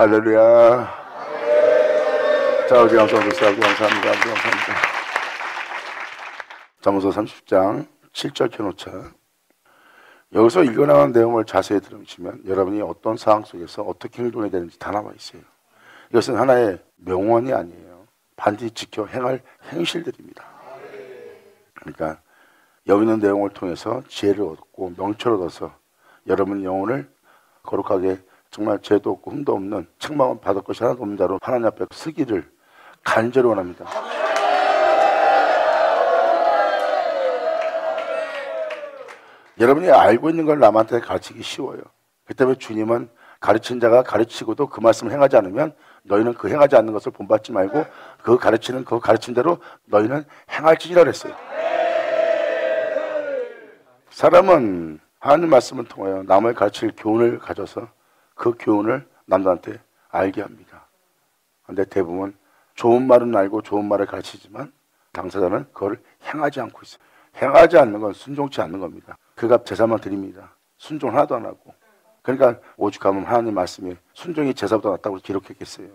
할렐루야. 자, 우리 감사합니다. 우리 감사합니다. 잠언서 30장 7절 켜놓자. 여기서 읽어나간 내용을 자세히 들으시면 여러분이 어떤 상황 속에서 어떻게 행동해야 되는지 다 나와 있어요. 이것은 하나의 명언이 아니에요. 반드시 지켜 행할 행실들입니다. 그러니까 여기 있는 내용을 통해서 지혜를 얻고 명철을 얻어서 여러분 영혼을 거룩하게 정말 죄도 없고 흠도 없는 책망을 받을 것이 하나도 없는 자로 하나님 앞에 쓰기를 간절히 원합니다. 여러분이 알고 있는 걸 남한테 가르치기 쉬워요. 그 때문에 주님은 가르친 자가 가르치고도 그 말씀을 행하지 않으면 너희는 그 행하지 않는 것을 본받지 말고 그 가르치는 그 가르친 대로 너희는 행할지니라 그랬어요. 사람은 하나님 말씀을 통하여 남을 가르칠 교훈을 가져서 그 교훈을 남들한테 알게 합니다. 근데 대부분 좋은 말은 알고 좋은 말을 가르치지만 당사자는 그걸 행하지 않고 있어요. 행하지 않는 건 순종치 않는 겁니다. 그가 제사만 드립니다. 순종 하나도 안 하고. 그러니까 오죽하면 하나님 말씀이 순종이 제사보다 낫다고 기록했겠어요.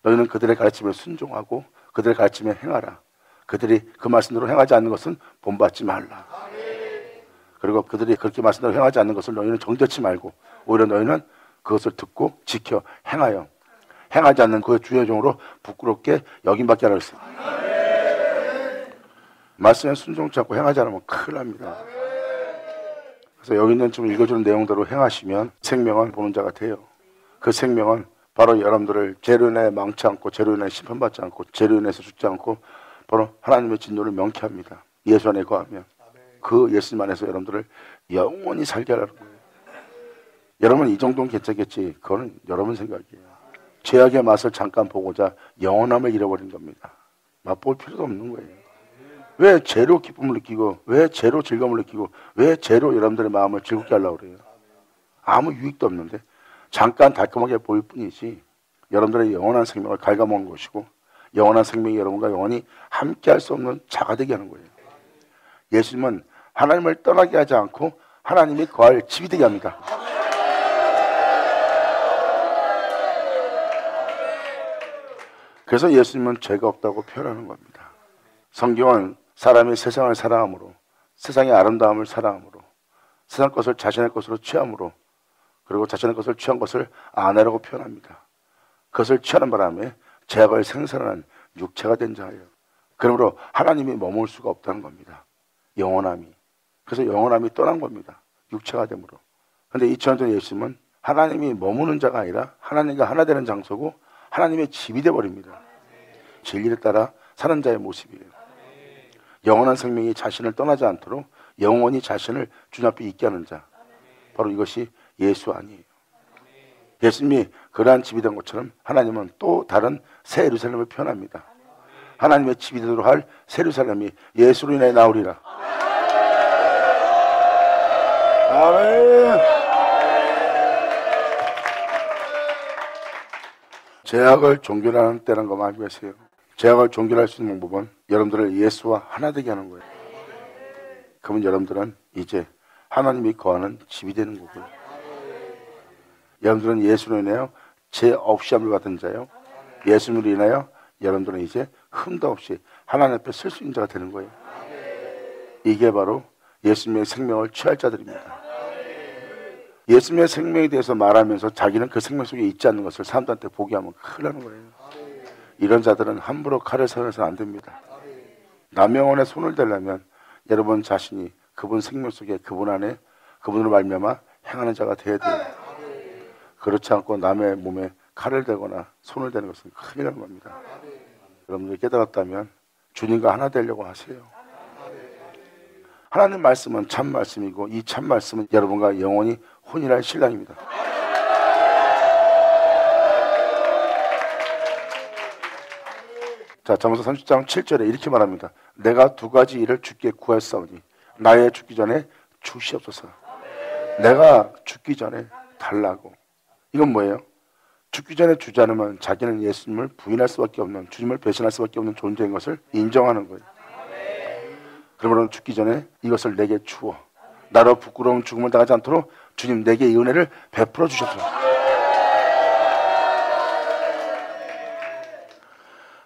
너희는 그들의 가르침에 순종하고 그들의 가르침에 행하라. 그들이 그 말씀대로 행하지 않는 것은 본받지 말라. 그리고 그들이 그렇게 말씀대로 행하지 않는 것을 너희는 정죄치 말고 오히려 너희는 그것을 듣고 지켜 행하여 행하지 않는 그의 주의 종으로 부끄럽게 여김받게 하라 했어요. 말씀에 순종치 않고 행하지 않으면 큰일 납니다. 그래서 여기 있는 지금 읽어주는 내용대로 행하시면 생명은 보는 자가 돼요. 그 생명은 바로 여러분들을 인해 망치 않고 인해 심판받지 않고 인해서 죽지 않고 바로 하나님의 진노를 명쾌합니다. 예수 안에 거하면 그 예수님 안에서 여러분들을 영원히 살게 하라는 거예요. 여러분 이 정도는 괜찮겠지. 그거는 여러분 생각이에요. 죄악의 맛을 잠깐 보고자 영원함을 잃어버린 겁니다. 맛볼 필요도 없는 거예요. 왜 죄로 기쁨을 느끼고 왜 죄로 즐거움을 느끼고 왜 죄로 여러분들의 마음을 즐겁게 하려고 그래요? 아무 유익도 없는데 잠깐 달콤하게 보일 뿐이지 여러분들의 영원한 생명을 갉아먹는 것이고 영원한 생명이 여러분과 영원히 함께 할 수 없는 자가 되게 하는 거예요. 예수님은 하나님을 떠나게 하지 않고 하나님이 거할 집이 되게 합니다. 그래서 예수님은 죄가 없다고 표현하는 겁니다. 성경은 사람이 세상을 사랑함으로 세상의 아름다움을 사랑함으로 세상 것을 자신의 것으로 취함으로 그리고 자신의 것을 취한 것을 아내라고 표현합니다. 그것을 취하는 바람에 죄악을 생산하는 육체가 된 자예요. 그러므로 하나님이 머물 수가 없다는 겁니다. 영원함이. 그래서 영원함이 떠난 겁니다. 육체가 되므로. 근데 2000년 전 예수님은 하나님이 머무는 자가 아니라 하나님과 하나 되는 장소고 하나님의 집이 되버립니다. 진리를 따라 사는 자의 모습이에요. 영원한 생명이 자신을 떠나지 않도록 영원히 자신을 주님 앞에 있게 하는 자. 바로 이것이 예수 아니에요. 예수님이 그러한 집이 된 것처럼 하나님은 또 다른 새 예루살렘을 표현합니다. 하나님의 집이 되도록 할 새 예루살렘이 예수로 인해 나오리라. 아멘. 제약을 종결하는 때라는 거 알고 계세요. 제약을 종결할 수 있는 방법은 여러분들을 예수와 하나 되게 하는 거예요. 그러면 여러분들은 이제 하나님이 거하는 집이 되는 거고요. 여러분들은 예수로 인하여 죄 없이 함을 받은 자요. 예수로 인하여 여러분들은 이제 흠도 없이 하나님 앞에 쓸수 있는 자가 되는 거예요. 이게 바로 예수님의 생명을 취할 자들입니다. 예수님의 생명에 대해서 말하면서 자기는 그 생명 속에 있지 않는 것을 사람들한테 보게 하면 큰일 나는 거예요. 이런 자들은 함부로 칼을 선해서는 안 됩니다. 남의 영혼에 손을 대려면 여러분 자신이 그분 생명 속에 그분 안에 그분으로 말미암아 행하는 자가 되어야 돼요. 그렇지 않고 남의 몸에 칼을 대거나 손을 대는 것은 큰일 나는 겁니다. 여러분들 깨달았다면 주님과 하나 되려고 하세요. 하나님 말씀은 참 말씀이고 이 참 말씀은 여러분과 영원히 혼인할 신랑입니다. 자, 잠언서 30장 7절에 이렇게 말합니다. 내가 두 가지 일을 주께 구했사오니 나의 죽기 전에 주시옵소서. 내가 죽기 전에 달라고. 이건 뭐예요? 죽기 전에 주지 않으면 자기는 예수님을 부인할 수밖에 없는 주님을 배신할 수밖에 없는 존재인 것을 인정하는 거예요. 그러므로 죽기 전에 이것을 내게 주어 나로 부끄러운 죽음을 당하지 않도록 주님 내게 이 은혜를 베풀어 주셨소서.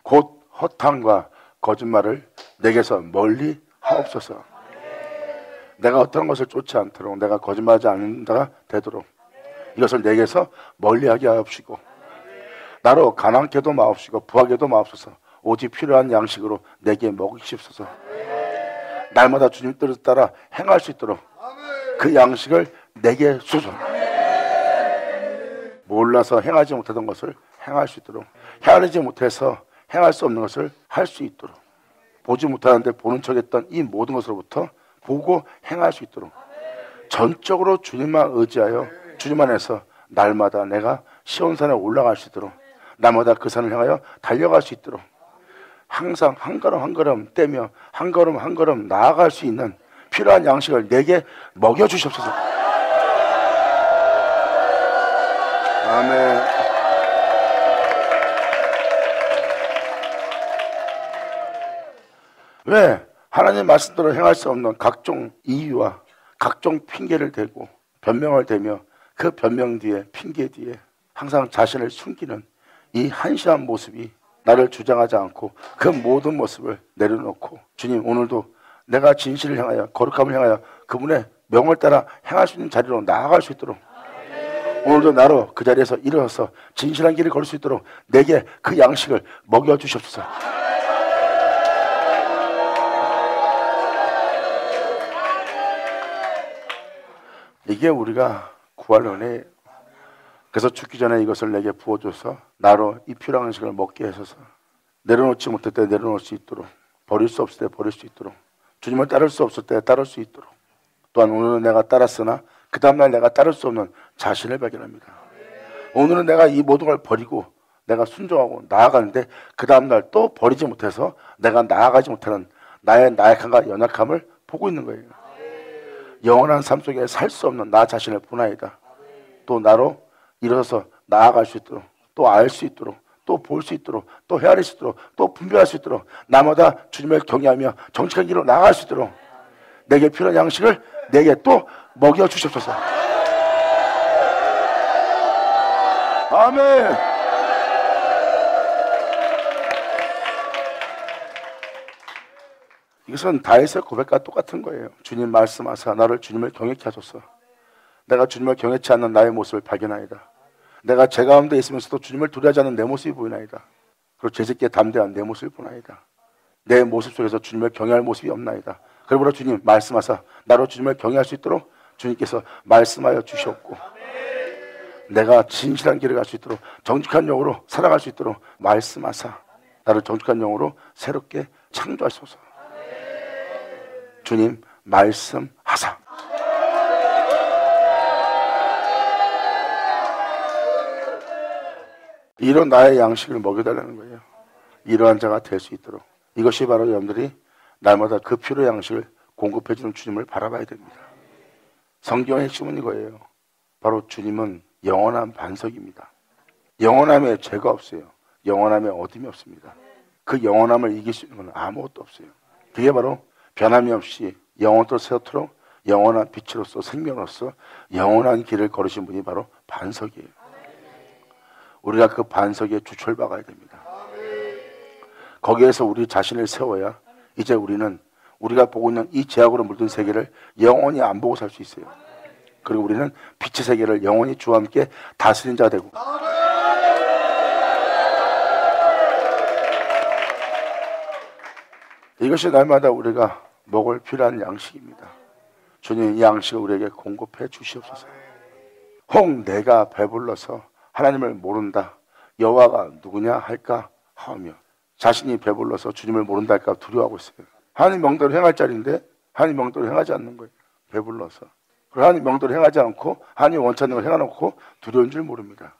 곧 허탕과 거짓말을 내게서 멀리 하옵소서. 내가 어떤 것을 쫓지 않도록 내가 거짓말하지 않는 자가 되도록 이것을 내게서 멀리하게 하옵시고 나로 가난케도 마옵시고 부하게도 마옵소서 오직 필요한 양식으로 내게 먹이시옵소서 날마다 주님 뜻을 따라 행할 수 있도록 그 양식을 내게 주소서 몰라서 행하지 못하던 것을 행할 수 있도록 헤아리지 못해서 행할 수 없는 것을 할 수 있도록 보지 못하는데 보는 척했던 이 모든 것으로부터 보고 행할 수 있도록 전적으로 주님만 의지하여 주님 안에서 날마다 내가 시온산에 올라갈 수 있도록 날마다 그 산을 향하여 달려갈 수 있도록 항상 한 걸음 한 걸음 떼며 한 걸음 한 걸음 나아갈 수 있는 필요한 양식을 내게 먹여 주시옵소서. 아멘. 왜 하나님 말씀대로 행할 수 없는 각종 이유와 각종 핑계를 대고 변명을 대며 그 변명 뒤에 핑계 뒤에 항상 자신을 숨기는 이 한심한 모습이 나를 주장하지 않고 그 모든 모습을 내려놓고 주님 오늘도 내가 진실을 향하여 거룩함을 향하여 그분의 명을 따라 행할 수 있는 자리로 나아갈 수 있도록 오늘도 나로 그 자리에서 일어서서 진실한 길을 걸을 수 있도록 내게 그 양식을 먹여 주시옵소서. 이게 우리가 구할 은혜. 그래서 죽기 전에 이것을 내게 부어줘서 나로 이 필요한 음식을 먹게 하셔서 내려놓지 못할 때 내려놓을 수 있도록 버릴 수 없을 때 버릴 수 있도록 주님을 따를 수 없을 때 따를 수 있도록 또한 오늘은 내가 따랐으나 그 다음날 내가 따를 수 없는 자신을 발견합니다. 오늘은 내가 이 모든 걸 버리고 내가 순종하고 나아가는데 그 다음날 또 버리지 못해서 내가 나아가지 못하는 나의 나약함과 연약함을 보고 있는 거예요. 영원한 삶 속에 살 수 없는 나 자신을 보나이다. 또 나로 일어서서 나아갈 수 있도록 또 알 수 있도록 또 볼 수 있도록 또 헤아릴 수 있도록 또 분별할 수 있도록 나마다 주님을 경외하며 정직한 길로 나아갈 수 있도록 내게 필요한 양식을 내게 또 먹여 주시옵소서. 아멘. 이것은 다윗의 고백과 똑같은 거예요. 주님 말씀하사 나를 주님을 경외케 하소서. 내가 주님을 경외치 않는 나의 모습을 발견하이다. 내가 제 가운데 있으면서도 주님을 두려워하지 않는 내 모습이 보이나이다. 그리고 제새끼 담대한 내 모습을 보나이다. 내 모습 속에서 주님을 경외할 모습이 없나이다. 그러므로 주님 말씀하사 나로 주님을 경외할 수 있도록 주님께서 말씀하여 주시옵고 내가 진실한 길을 갈 수 있도록 정직한 영으로 살아갈 수 있도록 말씀하사 나를 정직한 영으로 새롭게 창조하소서. 주님 말씀하사. 이런 나의 양식을 먹여달라는 거예요. 이러한 자가 될 수 있도록. 이것이 바로 여러분들이 날마다 그 필요 양식을 공급해주는 주님을 바라봐야 됩니다. 성경의 핵심은 이거예요. 바로 주님은 영원한 반석입니다. 영원함에 죄가 없어요. 영원함에 어둠이 없습니다. 그 영원함을 이길 수 있는 건 아무것도 없어요. 그게 바로 변함이 없이 영원토록 새도록 영원한 빛으로서 생명으로서 영원한 길을 걸으신 분이 바로 반석이에요. 우리가 그 반석에 주철박아야 됩니다. 거기에서 우리 자신을 세워야 이제 우리는 우리가 보고 있는 이 제약으로 물든 세계를 영원히 안 보고 살 수 있어요. 그리고 우리는 빛의 세계를 영원히 주와 함께 다스린 자 되고 이것이 날마다 우리가 먹을 필요한 양식입니다. 주님 이 양식을 우리에게 공급해 주시옵소서. 혹 내가 배불러서 하나님을 모른다. 여호와가 누구냐 할까 하며 자신이 배불러서 주님을 모른다 할까 두려워하고 있어요. 하나님 명대로 행할 자리인데 하나님 명대로 행하지 않는 거예요. 배불러서. 하나님 명대로 행하지 않고 하나님 걸 행해놓고 두려운 줄 모릅니다.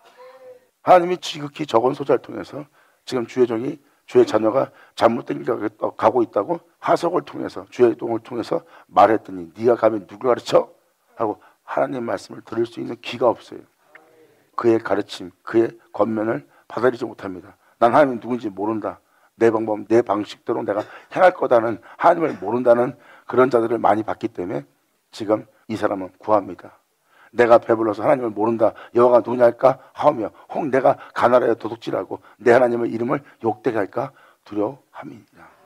하나님이 지극히 적은 소자를 통해서 지금 주의 종이 주의 자녀가 잘못된 길 가고 있다고 하석을 통해서 주의 동을 통해서 말했더니 네가 가면 누굴 가르쳐? 하고 하나님 말씀을 들을 수 있는 귀가 없어요. 그의 가르침, 그의 권면을 받아들이지 못합니다. 난 하나님이 누군지 모른다. 내 방법, 내 방식대로 내가 행할 거다는 하나님을 모른다는 그런 자들을 많이 봤기 때문에 지금 이 사람은 구합니다. 내가 배불러서 하나님을 모른다. 여호와가 누구냐 할까 하며 혹 내가 가나라에 도둑질하고 내 하나님의 이름을 욕되게 할까 두려움이니라.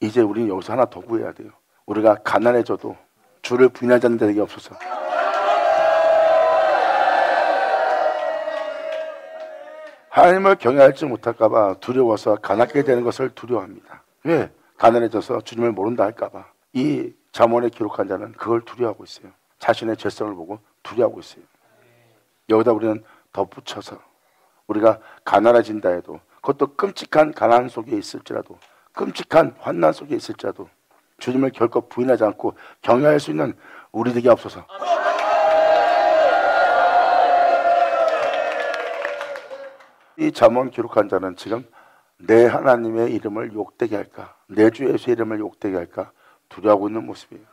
이제 우리는 여기서 하나 더 구해야 돼요. 우리가 가난해져도 주를 부인하지 않는 자에게 없어서. 하나님을 경외할지 못할까봐 두려워서 가난하게 되는 것을 두려워합니다. 왜? 가난해져서 주님을 모른다 할까봐. 이 잠언에 기록한 자는 그걸 두려워하고 있어요. 자신의 죄성을 보고 두려워하고 있어요. 여기다 우리는 덧붙여서 우리가 가난해진다 해도 그것도 끔찍한 가난 속에 있을지라도 끔찍한 환난 속에 있을지라도 주님을 결코 부인하지 않고 경외할 수 있는 우리들에게 없어서 이 잠언 기록한 자는 지금 내 하나님의 이름을 욕되게 할까? 내 주 예수의 이름을 욕되게 할까? 두려워하고 있는 모습이에요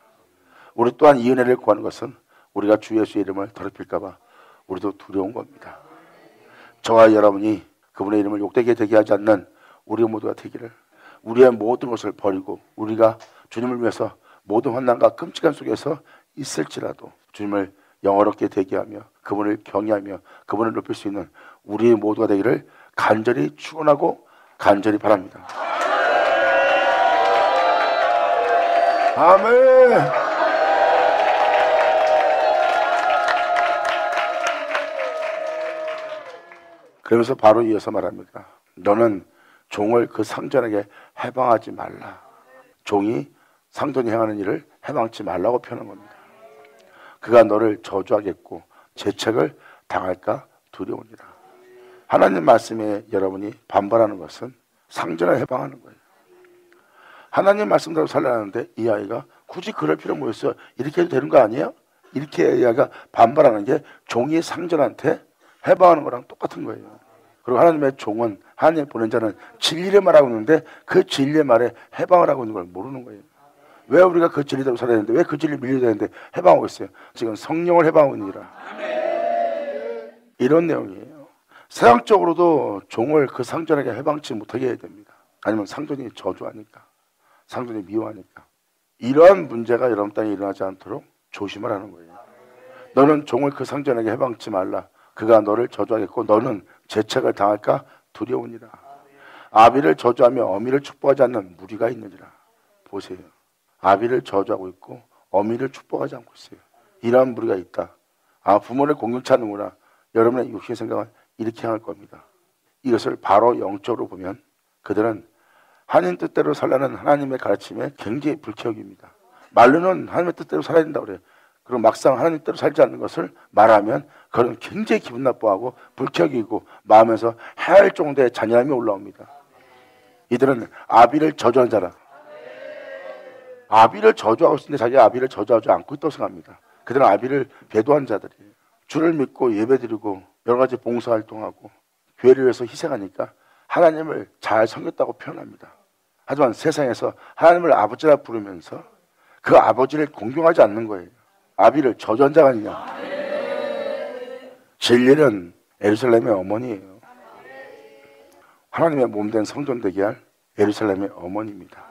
우리 또한 이 은혜를 구하는 것은 우리가 주 예수의 이름을 더럽힐까봐 우리도 두려운 겁니다 저와 여러분이 그분의 이름을 욕되게 되게 하지 않는 우리 모두가 되기를 우리의 모든 것을 버리고 우리가 주님을 위해서 모든 환난과 끔찍한 속에서 있을지라도 주님을 영어롭게 대기하며 그분을 경외하며 그분을 높일 수 있는 우리 모두가 되기를 간절히 축원하고 간절히 바랍니다. 아멘. 그러면서 바로 이어서 말합니다. 너는 종을 그 상전에게 해방하지 말라. 종이 상전이 행하는 일을 해방치 말라고 표현한 겁니다. 그가 너를 저주하겠고 재책을 당할까 두려우니라. 하나님 말씀에 여러분이 반발하는 것은 상전을 해방하는 거예요. 하나님 말씀대로 살라는데 이 아이가 굳이 그럴 필요 뭐 있어? 이렇게 해도 되는 거 아니에요? 이렇게 이 아이가 반발하는 게 종이 상전한테 해방하는 거랑 똑같은 거예요. 그리고 하나님의 종은 하나님 보낸 자는 진리를 말하고 있는데 그 진리의 말에 해방을 하고 있는 걸 모르는 거예요. 왜 우리가 그 진리대로 살아야 되는데 왜 그 진리 밀려야 되는데 해방하고 있어요. 지금 성령을 해방하고 있느니라. 이런 내용이에요. 세상적으로도 종을 그 상전에게 해방치 못하게 해야 됩니다. 아니면 상전이 저주하니까. 상전이 미워하니까. 이러한 문제가 여러분 땅에 일어나지 않도록 조심을 하는 거예요. 너는 종을 그 상전에게 해방치 말라. 그가 너를 저주하겠고 너는 재책을 당할까 두려우니라. 아비를 저주하며 어미를 축복하지 않는 무리가 있느니라. 보세요. 아비를 저주하고 있고 어미를 축복하지 않고 있어요. 이러한 무리가 있다. 아 부모를 공경치 않는구나. 여러분의 육신의 생각은 이렇게 할 겁니다. 이것을 바로 영적으로 보면 그들은 하나님 뜻대로 살라는 하나님의 가르침에 굉장히 불쾌역입니다. 말로는 하나님의 뜻대로 살아야 된다고 그래요. 그리고 막상 하나님 뜻대로 살지 않는 것을 말하면 그는 굉장히 기분 나빠하고 불쾌이고 마음에서 해할 정도의 잔인함이 올라옵니다. 이들은 아비를 저주한 자라. 아비를 저주하고 있는데 자기가 아비를 저주하지 않고 있다고 생각합니다. 그들은 아비를 배도한 자들이에요. 주를 믿고 예배드리고 여러 가지 봉사활동하고 교회를 위해서 희생하니까 하나님을 잘 섬겼다고 표현합니다. 하지만 세상에서 하나님을 아버지라 부르면서 그 아버지를 공경하지 않는 거예요. 아비를 저주한 자가 아니냐. 진리는 에루살렘의 어머니예요. 하나님의 몸 된 성전 되게 할 에루살렘의 어머니입니다.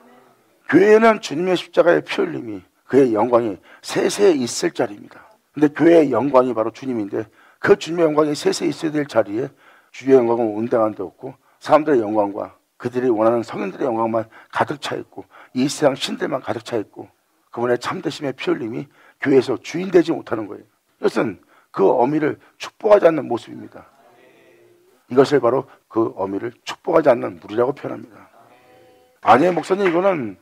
교회는 주님의 십자가의 피 흘림이 그의 영광이 세세에 있을 자리입니다. 근데 교회의 영광이 바로 주님인데 그 주님의 영광이 세세에 있어야 될 자리에 주의 영광은 온당한 데 없고 사람들의 영광과 그들이 원하는 성인들의 영광만 가득 차 있고 이 세상 신들만 가득 차 있고 그분의 참되심의 피 흘림이 교회에서 주인 되지 못하는 거예요. 이것은 그 어미를 축복하지 않는 모습입니다. 이것을 바로 그 어미를 축복하지 않는 무리라고 표현합니다. 아니에요, 목사님, 이거는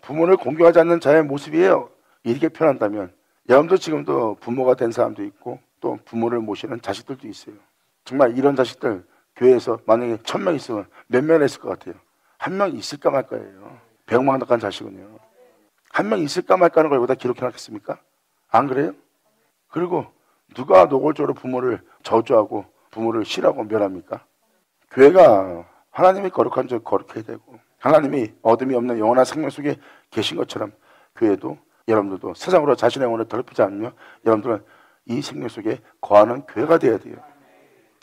부모를 공경하지 않는 자의 모습이에요. 이렇게 표현한다면 여러분도 지금도 부모가 된 사람도 있고 또 부모를 모시는 자식들도 있어요. 정말 이런 자식들 교회에서 만약에 천 명 있으면 몇 명 있을 것 같아요? 한 명 있을까 말까예요. 배영망덕한 자식은요. 한 명 있을까 말까 하는 걸 여기다 기록해 놨겠습니까? 안 그래요? 그리고 누가 노골적으로 부모를 저주하고 부모를 싫어하고 멸합니까? 교회가 하나님이 거룩한 줄 거룩해야 되고 하나님이 어둠이 없는 영원한 생명 속에 계신 것처럼 교회도 여러분들도 세상으로 자신의 영혼을 더럽히지 않으며 여러분들은 이 생명 속에 거하는 교회가 되어야 돼요.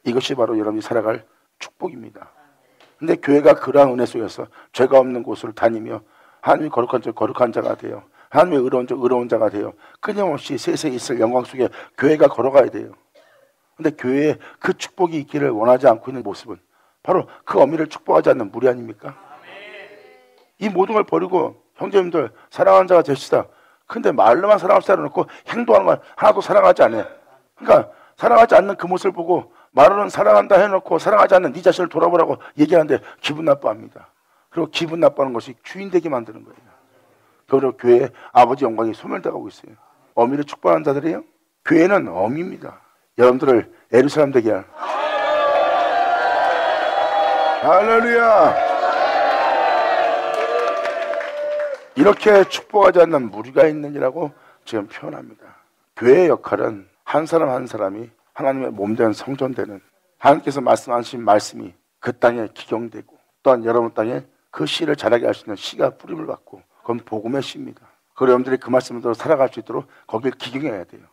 이것이 바로 여러분이 살아갈 축복입니다. 근데 교회가 그러한 은혜 속에서 죄가 없는 곳을 다니며 하나님이 거룩한 자 거룩한 자가 되어 하나님의 의로운 자 의로운 자가 되어 끊임없이 세상에 있을 영광 속에 교회가 걸어가야 돼요. 근데 교회에 그 축복이 있기를 원하지 않고 있는 모습은 바로 그 어미를 축복하지 않는 무리 아닙니까? 이 모든 걸 버리고 형제님들 사랑하는 자가 되시다. 근데 말로만 사랑합시다 놓고 행동하는 건 하나도 사랑하지 않아. 그러니까 사랑하지 않는 그 모습을 보고 말로는 사랑한다 해놓고 사랑하지 않는 네 자신을 돌아보라고 얘기하는데 기분 나빠합니다. 그리고 기분 나빠하는 것이 주인 되게 만드는 거예요. 그리고 교회 아버지 영광이 소멸돼가고 있어요. 어미를 축복하는 자들이에요. 교회는 어미입니다. 여러분들을 에루살렘 되게 할. 할렐루야. 이렇게 축복하지 않는 무리가 있느니라고 지금 표현합니다. 교회의 역할은 한 사람 한 사람이 하나님의 몸된 성전되는 하나님께서 말씀하신 말씀이 그 땅에 기경되고 또한 여러분 땅에 그 씨를 자라게 할 수 있는 씨가 뿌림을 받고 그건 복음의 씨입니다. 그 여러분들이 그 말씀대로 살아갈 수 있도록 거기에 기경해야 돼요.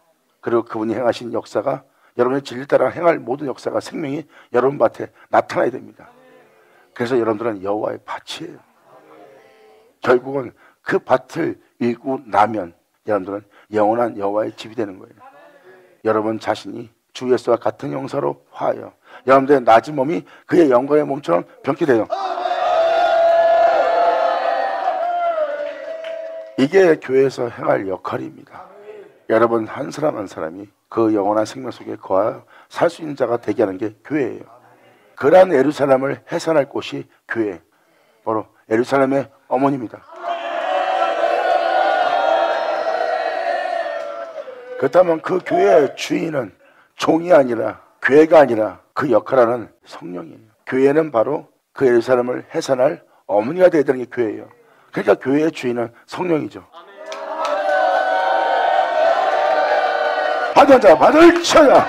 그리고 그분이 행하신 역사가 여러분의 진리 따라 행할 모든 역사가 생명이 여러분 밭에 나타나야 됩니다. 그래서 여러분들은 여호와의 밭이에요. 결국은 그 밭을 읽고 나면 여러분들은 영원한 여호와의 집이 되는 거예요. 여러분 자신이 주 예수와 같은 용사로 화하여 여러분들의 낮은 몸이 그의 영광의 몸처럼 변케 돼요. 이게 교회에서 행할 역할입니다. 여러분 한 사람 한 사람이 그 영원한 생명 속에 거하여 살 수 있는 자가 되게 하는 게 교회예요. 그러한 에루살렘을 해산할 곳이 교회. 바로 에루살렘의 어머니입니다. 그렇다면 그 교회의 주인은 종이 아니라 교회가 아니라 그 역할하는 성령이에요. 교회는 바로 그 예루살렘을 해산할 어머니가 되야 되는 게 교회예요. 그러니까 교회의 주인은 성령이죠. 받은 자 받을 쳐야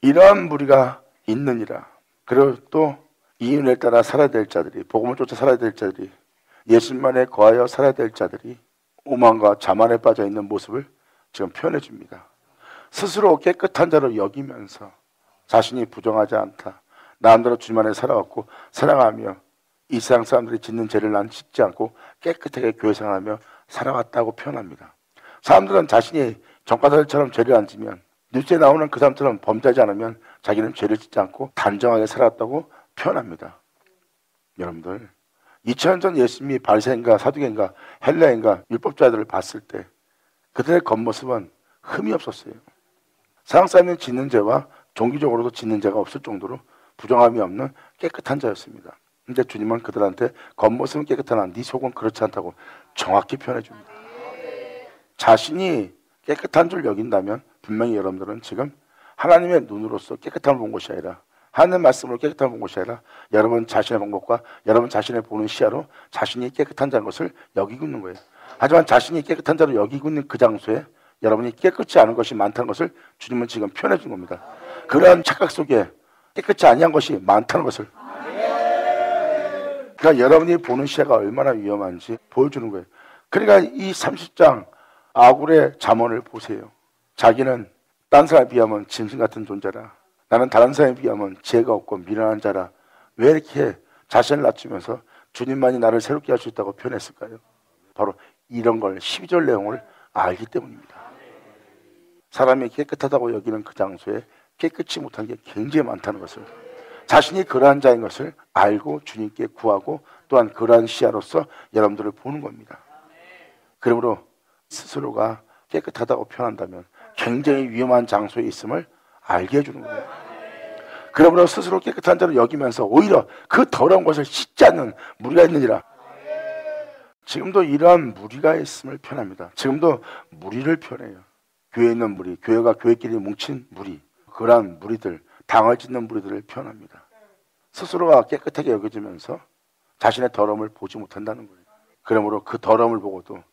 이러한 무리가 있느니라. 그리고 또이 은혜를 따라 살아야 될 자들이 복음을 쫓아 살아야 될 자들이 예수만에 거하여 살아야 될 자들이 오만과 자만에 빠져 있는 모습을 지금 표현해 줍니다. 스스로 깨끗한 자로 여기면서 자신이 부정하지 않다. 나름대로 주님 안에 살아왔고 사랑하며 이 세상 사람들이 짓는 죄를 난 짓지 않고 깨끗하게 교회 생활하며 살아왔다고 표현합니다. 사람들은 자신이 전과자들처럼 죄를 안 지면 뉴스에 나오는 그 사람처럼 범죄하지 않으면 자기는 죄를 짓지 않고 단정하게 살았다고 표현합니다. 여러분들 2000년 전 예수님이 바리새인가 사두개인가 헬라인가 율법자들을 봤을 때 그들의 겉모습은 흠이 없었어요. 세상 사람이 짓는 죄와 종기적으로도 짓는 죄가 없을 정도로 부정함이 없는 깨끗한 자였습니다. 근데 주님은 그들한테 겉모습은 깨끗하나 네 속은 그렇지 않다고 정확히 표현해 줍니다. 자신이 깨끗한 줄 여긴다면 분명히 여러분들은 지금 하나님의 눈으로서 깨끗함을 본 것이 아니라 하는 말씀으로 깨끗함을 본 것이 아니라 여러분 자신의 방법과 여러분 자신의 보는 시야로 자신이 깨끗한 자인 것을 여기고 있는 거예요. 하지만 자신이 깨끗한 자로 여기고 있는 그 장소에 여러분이 깨끗지 않은 것이 많다는 것을 주님은 지금 표현해 준 겁니다. 그러한 착각 속에 깨끗지 아니한 것이 많다는 것을 그러니까 여러분이 보는 시야가 얼마나 위험한지 보여주는 거예요. 그러니까 이 30장 아굴의 잠언을 보세요. 자기는 딴 사람에 비하면 짐승 같은 존재라. 나는 다른 사람에 비하면 죄가 없고 미련한 자라. 왜 이렇게 자신을 낮추면서 주님만이 나를 새롭게 할 수 있다고 표현했을까요? 바로 이런 걸 12절 내용을 알기 때문입니다. 사람이 깨끗하다고 여기는 그 장소에 깨끗이 못한 게 굉장히 많다는 것을 자신이 그러한 자인 것을 알고 주님께 구하고 또한 그러한 시야로서 여러분들을 보는 겁니다. 그러므로 스스로가 깨끗하다고 표현한다면 굉장히 위험한 장소에 있음을 알게 해주는 거예요. 그러므로 스스로 깨끗한 자로 여기면서 오히려 그 더러운 것을 씻지 않는 무리가 있느니라. 지금도 이러한 무리가 있음을 표현합니다. 지금도 무리를 표현해요. 교회에 있는 무리, 교회가 교회끼리 뭉친 무리, 그러한 무리들, 당을 짓는 무리들을 표현합니다. 스스로가 깨끗하게 여겨지면서 자신의 더러움을 보지 못한다는 거예요. 그러므로 그 더러움을 보고도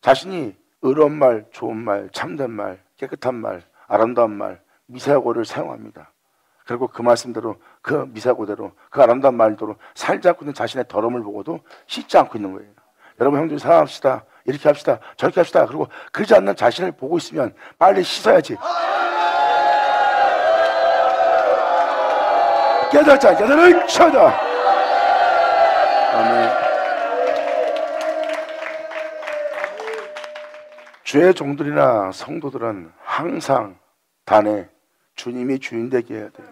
자신이 의로운 말, 좋은 말, 참된 말, 깨끗한 말, 아름다운 말, 미사고를 사용합니다. 그리고 그 말씀대로 그 미사고대로 그 아름다운 말대로 살지 않고 있는 자신의 더러움을 보고도 씻지 않고 있는 거예요. 여러분 형들 사랑합시다. 이렇게 합시다. 저렇게 합시다. 그리고 그러지 않는 자신을 보고 있으면 빨리 씻어야지. 깨닫자. 깨달을 쳐다. 아멘. 주의 종들이나 성도들은 항상 단에 주님이 주인 되게 해야 돼요.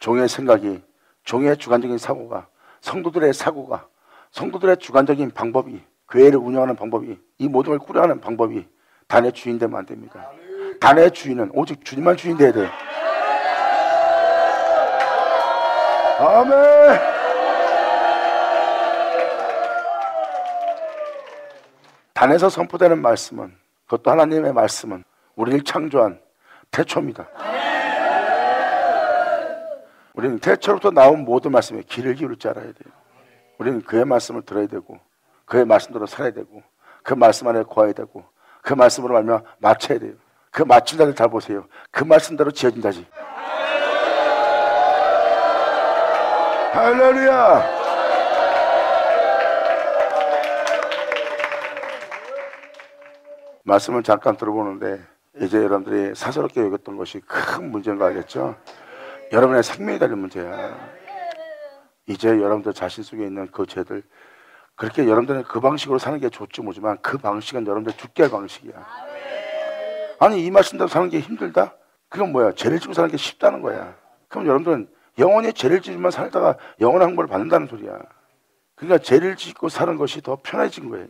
종의 생각이 종의 주관적인 사고가 성도들의 사고가 성도들의 주관적인 방법이 교회를 운영하는 방법이 이 모든 걸 꾸려가는 방법이 단의 주인 되면 안 됩니다. 단의 주인은 오직 주님만 주인 돼야 돼요. 아멘. 단에서 선포되는 말씀은 그것도 하나님의 말씀은 우리를 창조한 태초입니다. 우리는 태초로부터 나온 모든 말씀에 귀를 기울일 줄 알아야 돼요. 우리는 그의 말씀을 들어야 되고 그의 말씀대로 살아야 되고 그 말씀 안에 거해야 되고 그 말씀으로 말면 맞춰야 돼요. 그 맞춘 자들 잘 보세요. 그 말씀대로 지어진 자지. 할렐루야! 말씀을 잠깐 들어보는데 이제 여러분들이 사사롭게 여겼던 것이 큰 문제인 거 알겠죠? 여러분의 생명이 달린 문제야. 이제 여러분들 자신 속에 있는 그 죄들 그렇게 여러분들은 그 방식으로 사는 게 좋지 모지만 그 방식은 여러분들 죽게 할 방식이야. 아니 이 말씀대로 사는 게 힘들다? 그건 뭐야? 죄를 지고 사는 게 쉽다는 거야. 그럼 여러분들은 영원히 죄를 지지만 살다가 영원한 행복을 받는다는 소리야. 그러니까 죄를 짓고 사는 것이 더 편해진 거예요.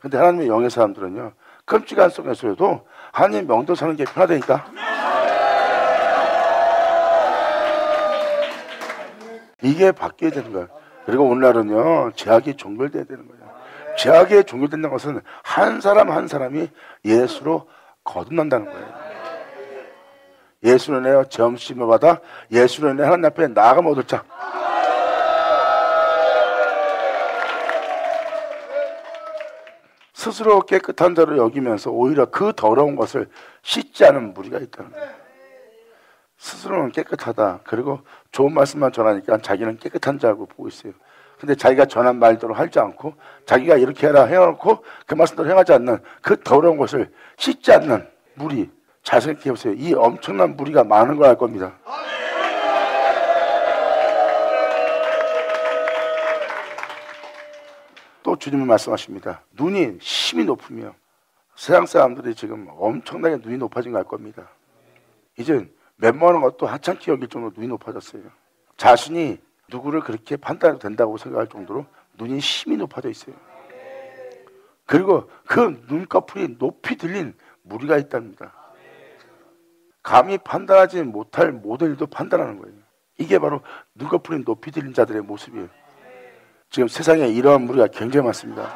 근데 하나님의 영의 사람들은요, 끔찍한 속에서도 하나님 명도 사는 게 편하다니까. 이게 바뀌어야 되는 거야. 그리고 오늘날은요, 제약이 종결돼야 되는 거야. 제약이 종결된다는 것은 한 사람 한 사람이 예수로 거듭난다는 거예요. 예수로 인하여 점심을 받아 예수로 인해 하나님 앞에 나아가면 얻을 자. 스스로 깨끗한 자로 여기면서 오히려 그 더러운 것을 씻지 않은 무리가 있다는 거예요. 스스로는 깨끗하다. 그리고 좋은 말씀만 전하니까 자기는 깨끗한 자고 보고 있어요. 근데 자기가 전한 말대로 하지 않고 자기가 이렇게 해라 해놓고 그 말씀대로 행하지 않는 그 더러운 것을 씻지 않는 무리 잘 생각해 보세요. 이 엄청난 무리가 많은 걸 알 겁니다. 또 주님은 말씀하십니다. 눈이 심이 높으며 세상 사람들이 지금 엄청나게 눈이 높아진 걸 알 겁니다. 이제 멤버하는 것도 하찮게 여길 정도로 눈이 높아졌어요. 자신이 누구를 그렇게 판단해도 된다고 생각할 정도로 눈이 심이 높아져 있어요. 그리고 그 눈꺼풀이 높이 들린 무리가 있답니다. 감히 판단하지 못할 모든 일도 판단하는 거예요. 이게 바로 눈꺼풀이 높이 들린 자들의 모습이에요. 지금 세상에 이러한 무리가 굉장히 많습니다.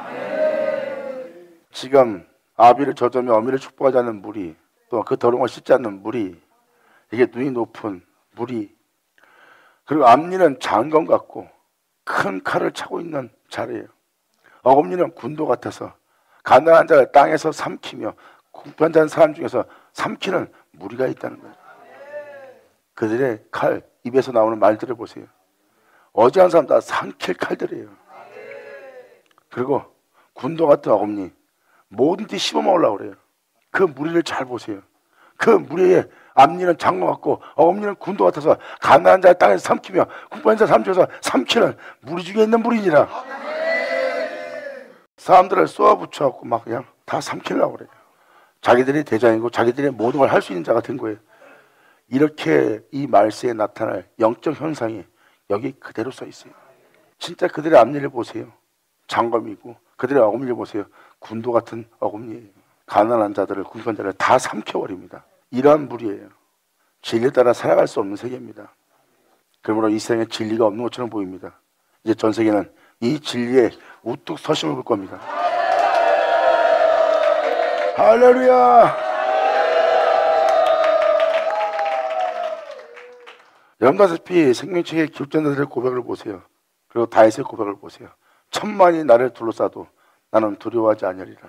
지금 아비를 저점에 어미를 축복하지 않는 무리, 또 그 더러운 걸 씻지 않는 무리, 이게 눈이 높은 무리, 그리고 앞니는 장검 같고 큰 칼을 차고 있는 자리예요. 어금니는 군도 같아서 가난한 자를 땅에서 삼키며 궁편자는 사람 중에서 삼키는 무리가 있다는 거예요. 그들의 칼, 입에서 나오는 말들을 보세요. 어지한 사람 다 삼킬 칼들이에요. 그리고 군도 같은 어금니, 뭐든지 씹어 먹으려고 그래요. 그 무리를 잘 보세요. 그 무리에 앞니는 장어 같고 어금니는 군도 같아서 가난한 자의 땅에서 삼키며 국반자 삼켜서 삼키는 무리 중에 있는 무리니라. 사람들을 쏘아붙여갖고 막 그냥 다 삼키려고 그래요. 자기들이 대장이고 자기들이 모든 걸 할 수 있는 자가 된 거예요. 이렇게 이 말세에 나타날 영적 현상이 여기 그대로 써 있어요. 진짜 그들의 앞니를 보세요. 장검이고 그들의 어금니를 보세요. 군도 같은 어금니예요. 가난한 자들을 군권자를 다 삼켜버립니다. 이러한 무리예요. 진리에 따라 살아갈 수 없는 세계입니다. 그러므로 이 세상에 진리가 없는 것처럼 보입니다. 이제 전 세계는 이 진리에 우뚝 서심을 볼 겁니다. 할렐루야! 여러분다시피 생명책의 기록자들의 고백을 보세요. 그리고 다윗의 고백을 보세요. 천만이 나를 둘러싸도 나는 두려워하지 아니하리라.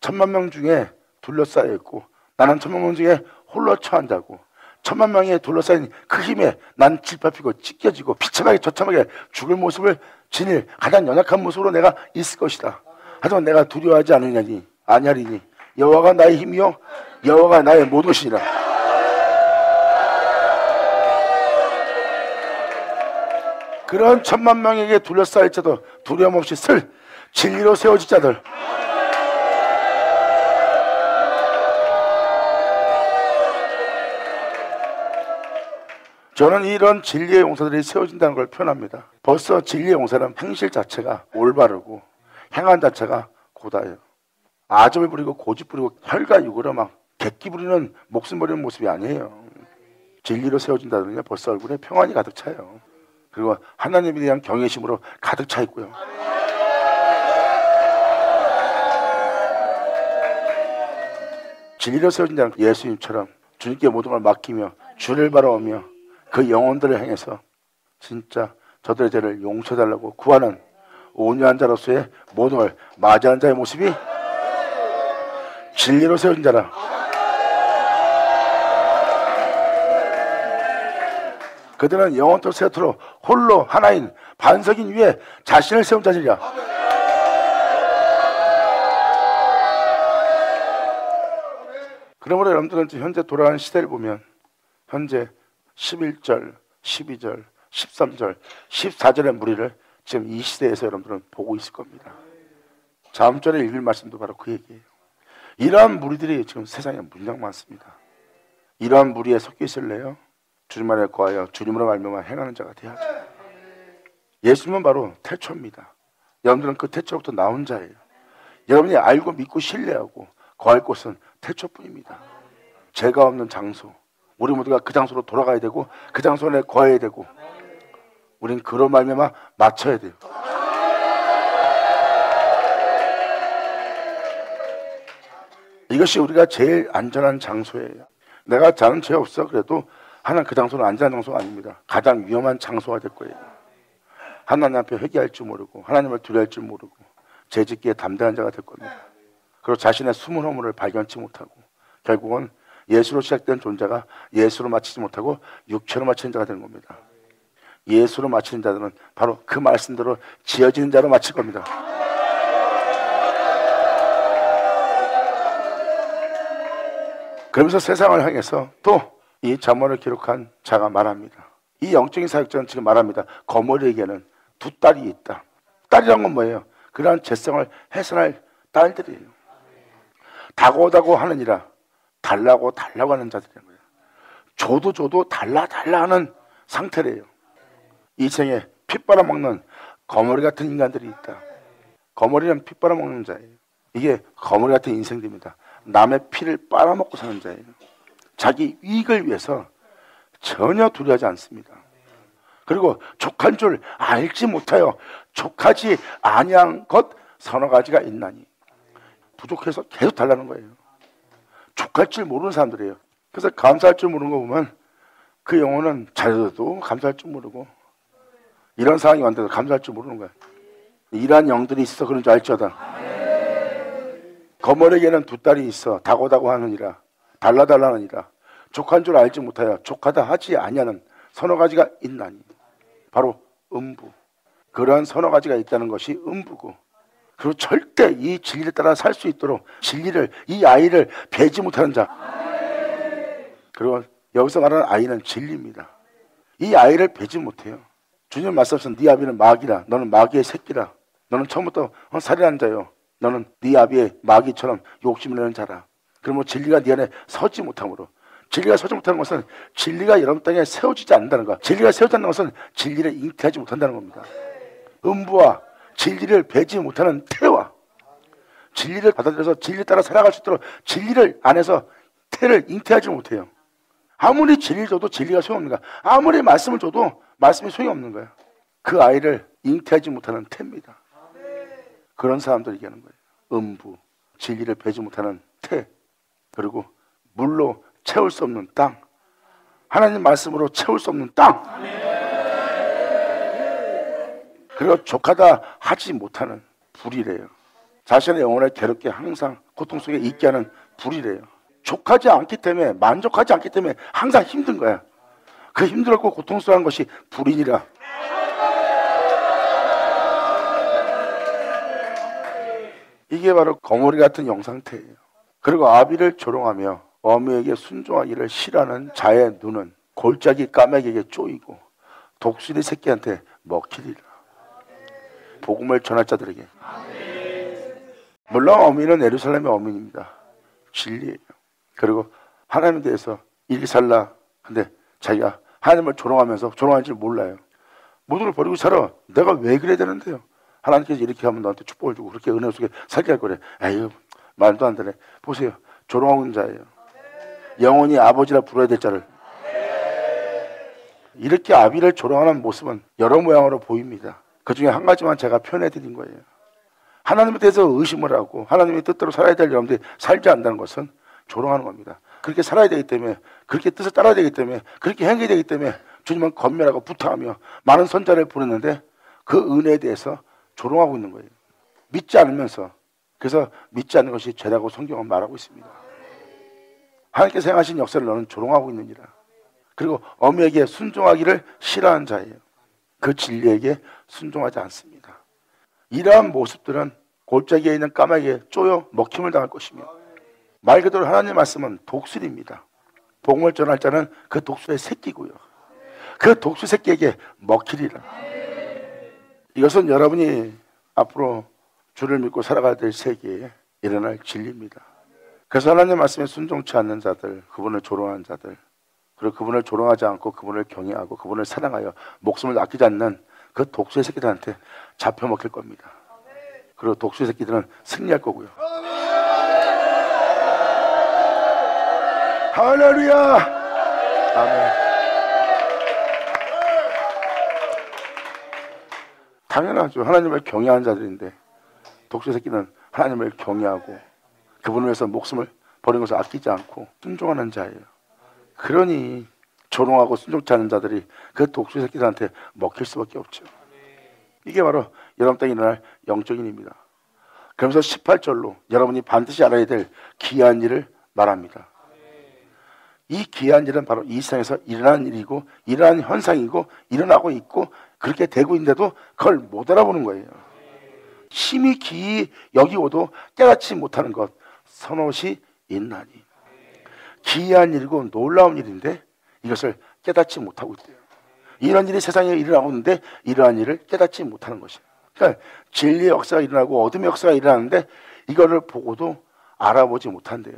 천만 명 중에 둘러싸여 있고 나는 천만 명 중에 홀로 처한 자고 천만 명이 둘러싸인 그 힘에 난 질밟히고 찢겨지고 비참하게 처참하게 죽을 모습을 지닐 가장 연약한 모습으로 내가 있을 것이다. 하지만 내가 두려워하지 않으냐니 아니하리니 여호와가 나의 힘이요 여호와가 나의 모든 것이니라. 그런 천만 명에게 둘러싸일 자도 두려움 없이 슬 진리로 세워질 자들 저는 이런 진리의 용사들이 세워진다는 걸 표현합니다. 벌써 진리의 용사는 행실 자체가 올바르고 행한 자체가 고다예요. 아점을 부리고 고집 부리고 혈과 육으로 막 객기 부리는 목숨 버리는 모습이 아니에요. 진리로 세워진다는 게 벌써 얼굴에 평안이 가득 차요. 그리고 하나님에 대한 경외심으로 가득 차 있고요. 진리로 세워진다는 예수님처럼 주님께 모든 걸 맡기며 주를 바라오며 그 영혼들을 향해서 진짜 저들의 죄를 용서해달라고 구하는 온유한 자로서의 모든 걸 맞이하는 자의 모습이 진리로 세워진 자라. 그들은 영원토 세토로 홀로 하나인 반석인 위에 자신을 세운 자들이야. 그러므로 여러분들은 현재 돌아가는 시대를 보면 현재 11절, 12절, 13절, 14절의 무리를 지금 이 시대에서 여러분들은 보고 있을 겁니다. 다음 절에 읽을 말씀도 바로 그 얘기예요. 이러한 무리들이 지금 세상에 무척 많습니다. 이러한 무리에 섞여 있을래요? 주님 안에 거하여 주님으로 말미암아 행하는 자가 되야죠. 예수님은 바로 태초입니다. 여러분들은 그 태초부터 나온 자예요. 여러분이 알고 믿고 신뢰하고 거할 곳은 태초뿐입니다. 죄가 없는 장소. 우리 모두가 그 장소로 돌아가야 되고 그 장소 에 거해야 되고 우린 그런 말미암아 맞춰야 돼요. 이것이 우리가 제일 안전한 장소예요. 내가 자는 죄 없어 그래도 하나님 그 장소는 안전한 장소가 아닙니다. 가장 위험한 장소가 될 거예요. 하나님 앞에 회개할 줄 모르고 하나님을 두려워할 줄 모르고 죄짓기에 담대한 자가 될 겁니다. 그리고 자신의 숨은 허물을 발견치 못하고 결국은 예수로 시작된 존재가 예수로 마치지 못하고 육체로 마치는 자가 되는 겁니다. 예수로 마치는 자들은 바로 그 말씀대로 지어지는 자로 마칠 겁니다. 그러면서 세상을 향해서 또이 자문을 기록한 자가 말합니다. 이 영적인 사역자는 지금 말합니다. 거머리에게는 두 딸이 있다. 딸이란 건 뭐예요? 그러한 재성을 해산할 딸들이에요. 다고다고 하느니라 달라고 달라고 하는 자들이란 거예요. 줘도 줘도 달라 달라 하는 상태래요. 이 생에 피 빨아먹는 거머리 같은 인간들이 있다. 거머리는 피 빨아먹는 자예요. 이게 거머리 같은 인생들입니다. 남의 피를 빨아먹고 사는 자예요. 자기 이익을 위해서 전혀 두려워하지 않습니다. 그리고 족한 줄 알지 못하여 족하지 아니한 것 서너 가지가 있나니 부족해서 계속 달라는 거예요. 족할 줄 모르는 사람들이에요. 그래서 감사할 줄 모르는 거 보면 그 영혼은 잘해도 감사할 줄 모르고 이런 상황이 왔는데도 감사할 줄 모르는 거야. 이러한 영들이 있어 그런 줄 알지어다. 거머리에게는 두 딸이 있어. 다고다고 하느니라. 달라달라 하느니라. 족한 줄 알지 못하여 족하다 하지 아니하는 서너 가지가 있나니. 바로 음부. 그러한 서너 가지가 있다는 것이 음부고 그리고 절대 이 진리를 따라 살 수 있도록 진리를 이 아이를 배지 못하는 자. 그리고 여기서 말하는 아이는 진리입니다. 이 아이를 배지 못해요. 주님 말씀하신 네 아비는 마귀라. 너는 마귀의 새끼라. 너는 처음부터 살인한 자요 너는 네 아비의 마귀처럼 욕심을 내는 자라. 그러면 진리가 네 안에 서지 못함으로 진리가 서지 못하는 것은 진리가 여러분 땅에 세워지지 않는다는 것. 진리가 세워지는 것은 진리를 잉태하지 못한다는 겁니다. 음부와 진리를 배지 못하는 태와 진리를 받아들여서 진리 따라 살아갈 수 있도록 진리를 안에서 태를 잉태하지 못해요. 아무리 진리를 줘도 진리가 소용없는 거야. 아무리 말씀을 줘도 말씀이 소용없는 거야. 그 아이를 잉태하지 못하는 태입니다. 그런 사람들 얘기하는 거예요. 음부, 진리를 배지 못하는 태, 그리고 물로 채울 수 없는 땅, 하나님 말씀으로 채울 수 없는 땅, 그리고 족하다 하지 못하는 불이래요. 자신의 영혼을 괴롭게 항상 고통 속에 있게 하는 불이래요. 족하지 않기 때문에, 만족하지 않기 때문에 항상 힘든 거야. 그 힘들었고 고통스러운 것이 불이니라. 이게 바로 거머리 같은 영상태예요. 그리고 아비를 조롱하며 어미에게 순종하기를 싫어하는 자의 눈은 골짜기 까마귀에게 쪼이고 독수리 새끼한테 먹히리라. 복음을 전할 자들에게. 물론 어미는 예루살렘의 어민입니다. 진리예요. 그리고 하나님에 대해서 일살라 근데 자기가 하나님을 조롱하면서 조롱할 줄 몰라요. 모든 걸 버리고 살아. 내가 왜 그래야 되는데요? 하나님께서 이렇게 하면 너한테 축복을 주고 그렇게 은혜 속에 살게 할 거래. 에휴 말도 안 되네. 보세요. 조롱하는 자예요. 영원히 아버지라 불러야 될 자를. 이렇게 아비를 조롱하는 모습은 여러 모양으로 보입니다. 그 중에 한 가지만 제가 표현해 드린 거예요. 하나님에 대해서 의심을 하고 하나님의 뜻대로 살아야 될 여러분들이 살지 않는다는 것은 조롱하는 겁니다. 그렇게 살아야 되기 때문에 그렇게 뜻을 따라야 되기 때문에 그렇게 행해야 되기 때문에 주님은 건면하고 부탁하며 많은 선자를 보냈는데 그 은혜에 대해서 조롱하고 있는 거예요. 믿지 않으면서 그래서 믿지 않는 것이 죄라고 성경은 말하고 있습니다. 하나님께서 행하신 역사를 너는 조롱하고 있느니라. 그리고 어미에게 순종하기를 싫어하는 자예요. 그 진리에게 순종하지 않습니다. 이러한 모습들은 골짜기에 있는 까마귀에 쪼여 먹힘을 당할 것이며 말 그대로 하나님의 말씀은 독술입니다. 복음을 전할 자는 그 독술의 새끼고요. 그 독수 새끼에게 먹히리라. 이것은 여러분이 앞으로 주를 믿고 살아가야 될 세계에 일어날 진리입니다. 그래서 하나님 말씀에 순종치 않는 자들, 그분을 조롱하는 자들, 그리고 그분을 조롱하지 않고 그분을 경외하고 그분을 사랑하여 목숨을 아끼지 않는 그 독수의 새끼들한테 잡혀 먹힐 겁니다. 그리고 독수의 새끼들은 승리할 거고요. 할렐루야! 아멘. 당연하죠. 하나님을 경외하는 자들인데 독수 새끼는 하나님을 경외하고 그분을 위해서 목숨을 버린 것을 아끼지 않고 순종하는 자예요. 그러니 조롱하고 순종치 않는 자들이 그 독수 새끼들한테 먹힐 수밖에 없죠. 이게 바로 여러분 땅에 일어날 영적인 입니다. 그러면서 18절로 여러분이 반드시 알아야 될 귀한 일을 말합니다. 이 귀한 일은 바로 이 세상에서 일어나는 일이고 일어나는 현상이고 일어나고 있고 그렇게 되고 있는데도 그걸 못 알아보는 거예요. 심히 기 여기고도 깨닫지 못하는 것 선옷이 있나니 기이한 일이고 놀라운 일인데 이것을 깨닫지 못하고 있대요. 이런 일이 세상에 일어나고 있는데 이러한 일을 깨닫지 못하는 것이에요. 그러니까 진리의 역사가 일어나고 어둠의 역사가 일어나는데 이거를 보고도 알아보지 못한대요.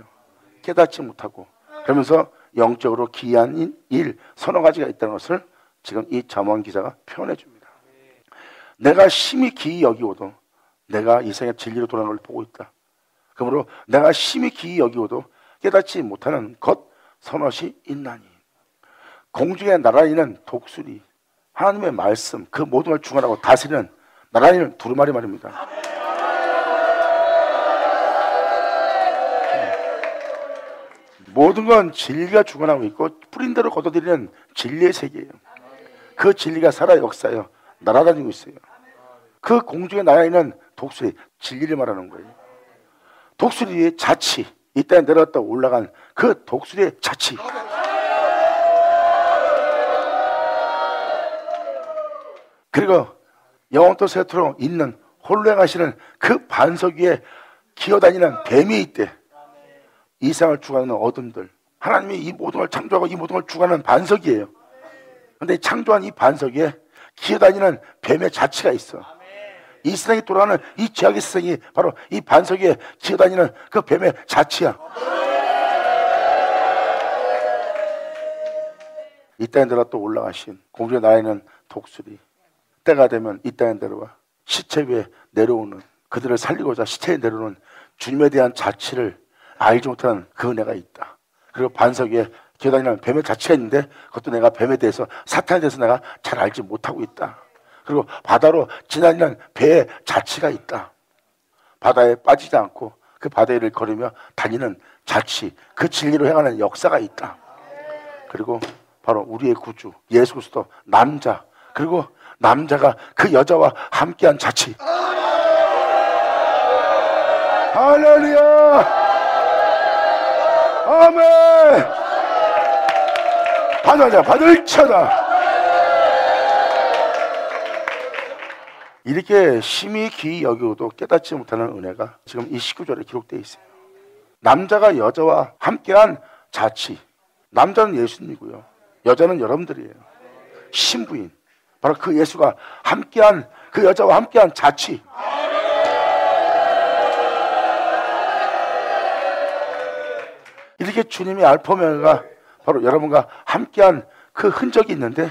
깨닫지 못하고 그러면서 영적으로 기이한 일 서너 가지가 있다는 것을 지금 이 잠언 기자가 표현해 줍니다. 내가 심히 기이 여기오도 내가 이 세상의 진리로 돌아오는 걸 보고 있다. 그러므로 내가 심히 기이 여기오도 깨닫지 못하는 것 선엇이 있나니 공중의 나라이는 독수리 하나님의 말씀 그 모든 걸 중간하고 다스리는 나라이는 두루마리 말입니다. 모든 건 진리가 주관하고 있고 뿌린 대로 걷어들이는 진리의 세계예요. 그 진리가 살아 역사요. 날아다니고 있어요. 그 공중에 날아있는 독수리, 진리를 말하는 거예요. 독수리의 자치, 이 땅에 내려갔다 올라간 그 독수리의 자치. 그리고 영원토 세트로 있는 홀로 행하시는 그 반석 위에 기어다니는 뱀이 있대. 이상을 주관하는 어둠들. 하나님이 이 모든 걸 창조하고 이 모든 걸 주관하는 반석이에요. 근데 창조한 이 반석 위에 기어다니는 뱀의 자체가 있어. 이 세상이 돌아가는 이 죄악의 세상이 바로 이 반석 위에 기어다니는 그 뱀의 자체야. 이 땅에 들어 또 올라가신 공주의 나이는 독수리. 때가 되면 이 땅에 내려와 시체 위에 내려오는 그들을 살리고자 시체에 내려오는 주님에 대한 자치를 알지 못하는 그 은혜가 있다. 그리고 반석 위에 기어다니는 뱀의 자체가 있는데 그것도 내가 뱀에 대해서 사탄에 대해서 내가 잘 알지 못하고 있다. 그리고 바다로 지나는 배의 자치가 있다. 바다에 빠지지 않고 그 바다 위를 걸으며 다니는 자치, 그 진리로 행하는 역사가 있다. 그리고 바로 우리의 구주 예수 그리스도 남자 그리고 남자가 그 여자와 함께한 자치. 할렐루야! 아멘! 받아자, 받을 쳐다. 이렇게 심히 귀히 여기고도 깨닫지 못하는 은혜가 지금 이 19절에 기록되어 있어요. 남자가 여자와 함께한 자치. 남자는 예수님이고요. 여자는 여러분들이에요. 신부인. 바로 그 예수가 함께한 그 여자와 함께한 자치. 이렇게 주님이 알포메가 바로 여러분과 함께한 그 흔적이 있는데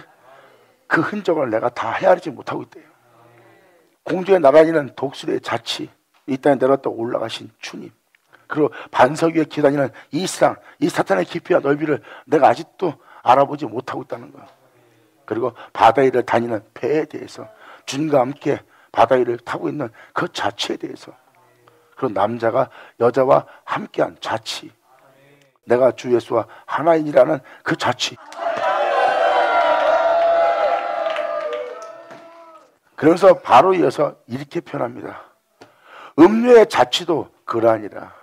그 흔적을 내가 다 헤아리지 못하고 있대요. 공중에 날아다니는 독수리의 자치, 이 땅에 내려왔다 올라가신 주님, 그리고 반석 위에 기다리는 이 세상, 이 사탄의 깊이와 넓이를 내가 아직도 알아보지 못하고 있다는 거야. 그리고 바다 위를 다니는 배에 대해서 주님과 함께 바다 위를 타고 있는 그 자치에 대해서 그리고 남자가 여자와 함께한 자치 내가 주 예수와 하나인이라는 그 자치 그래서 바로 이어서 이렇게 표현합니다. 음료의 자취도 그러하니라.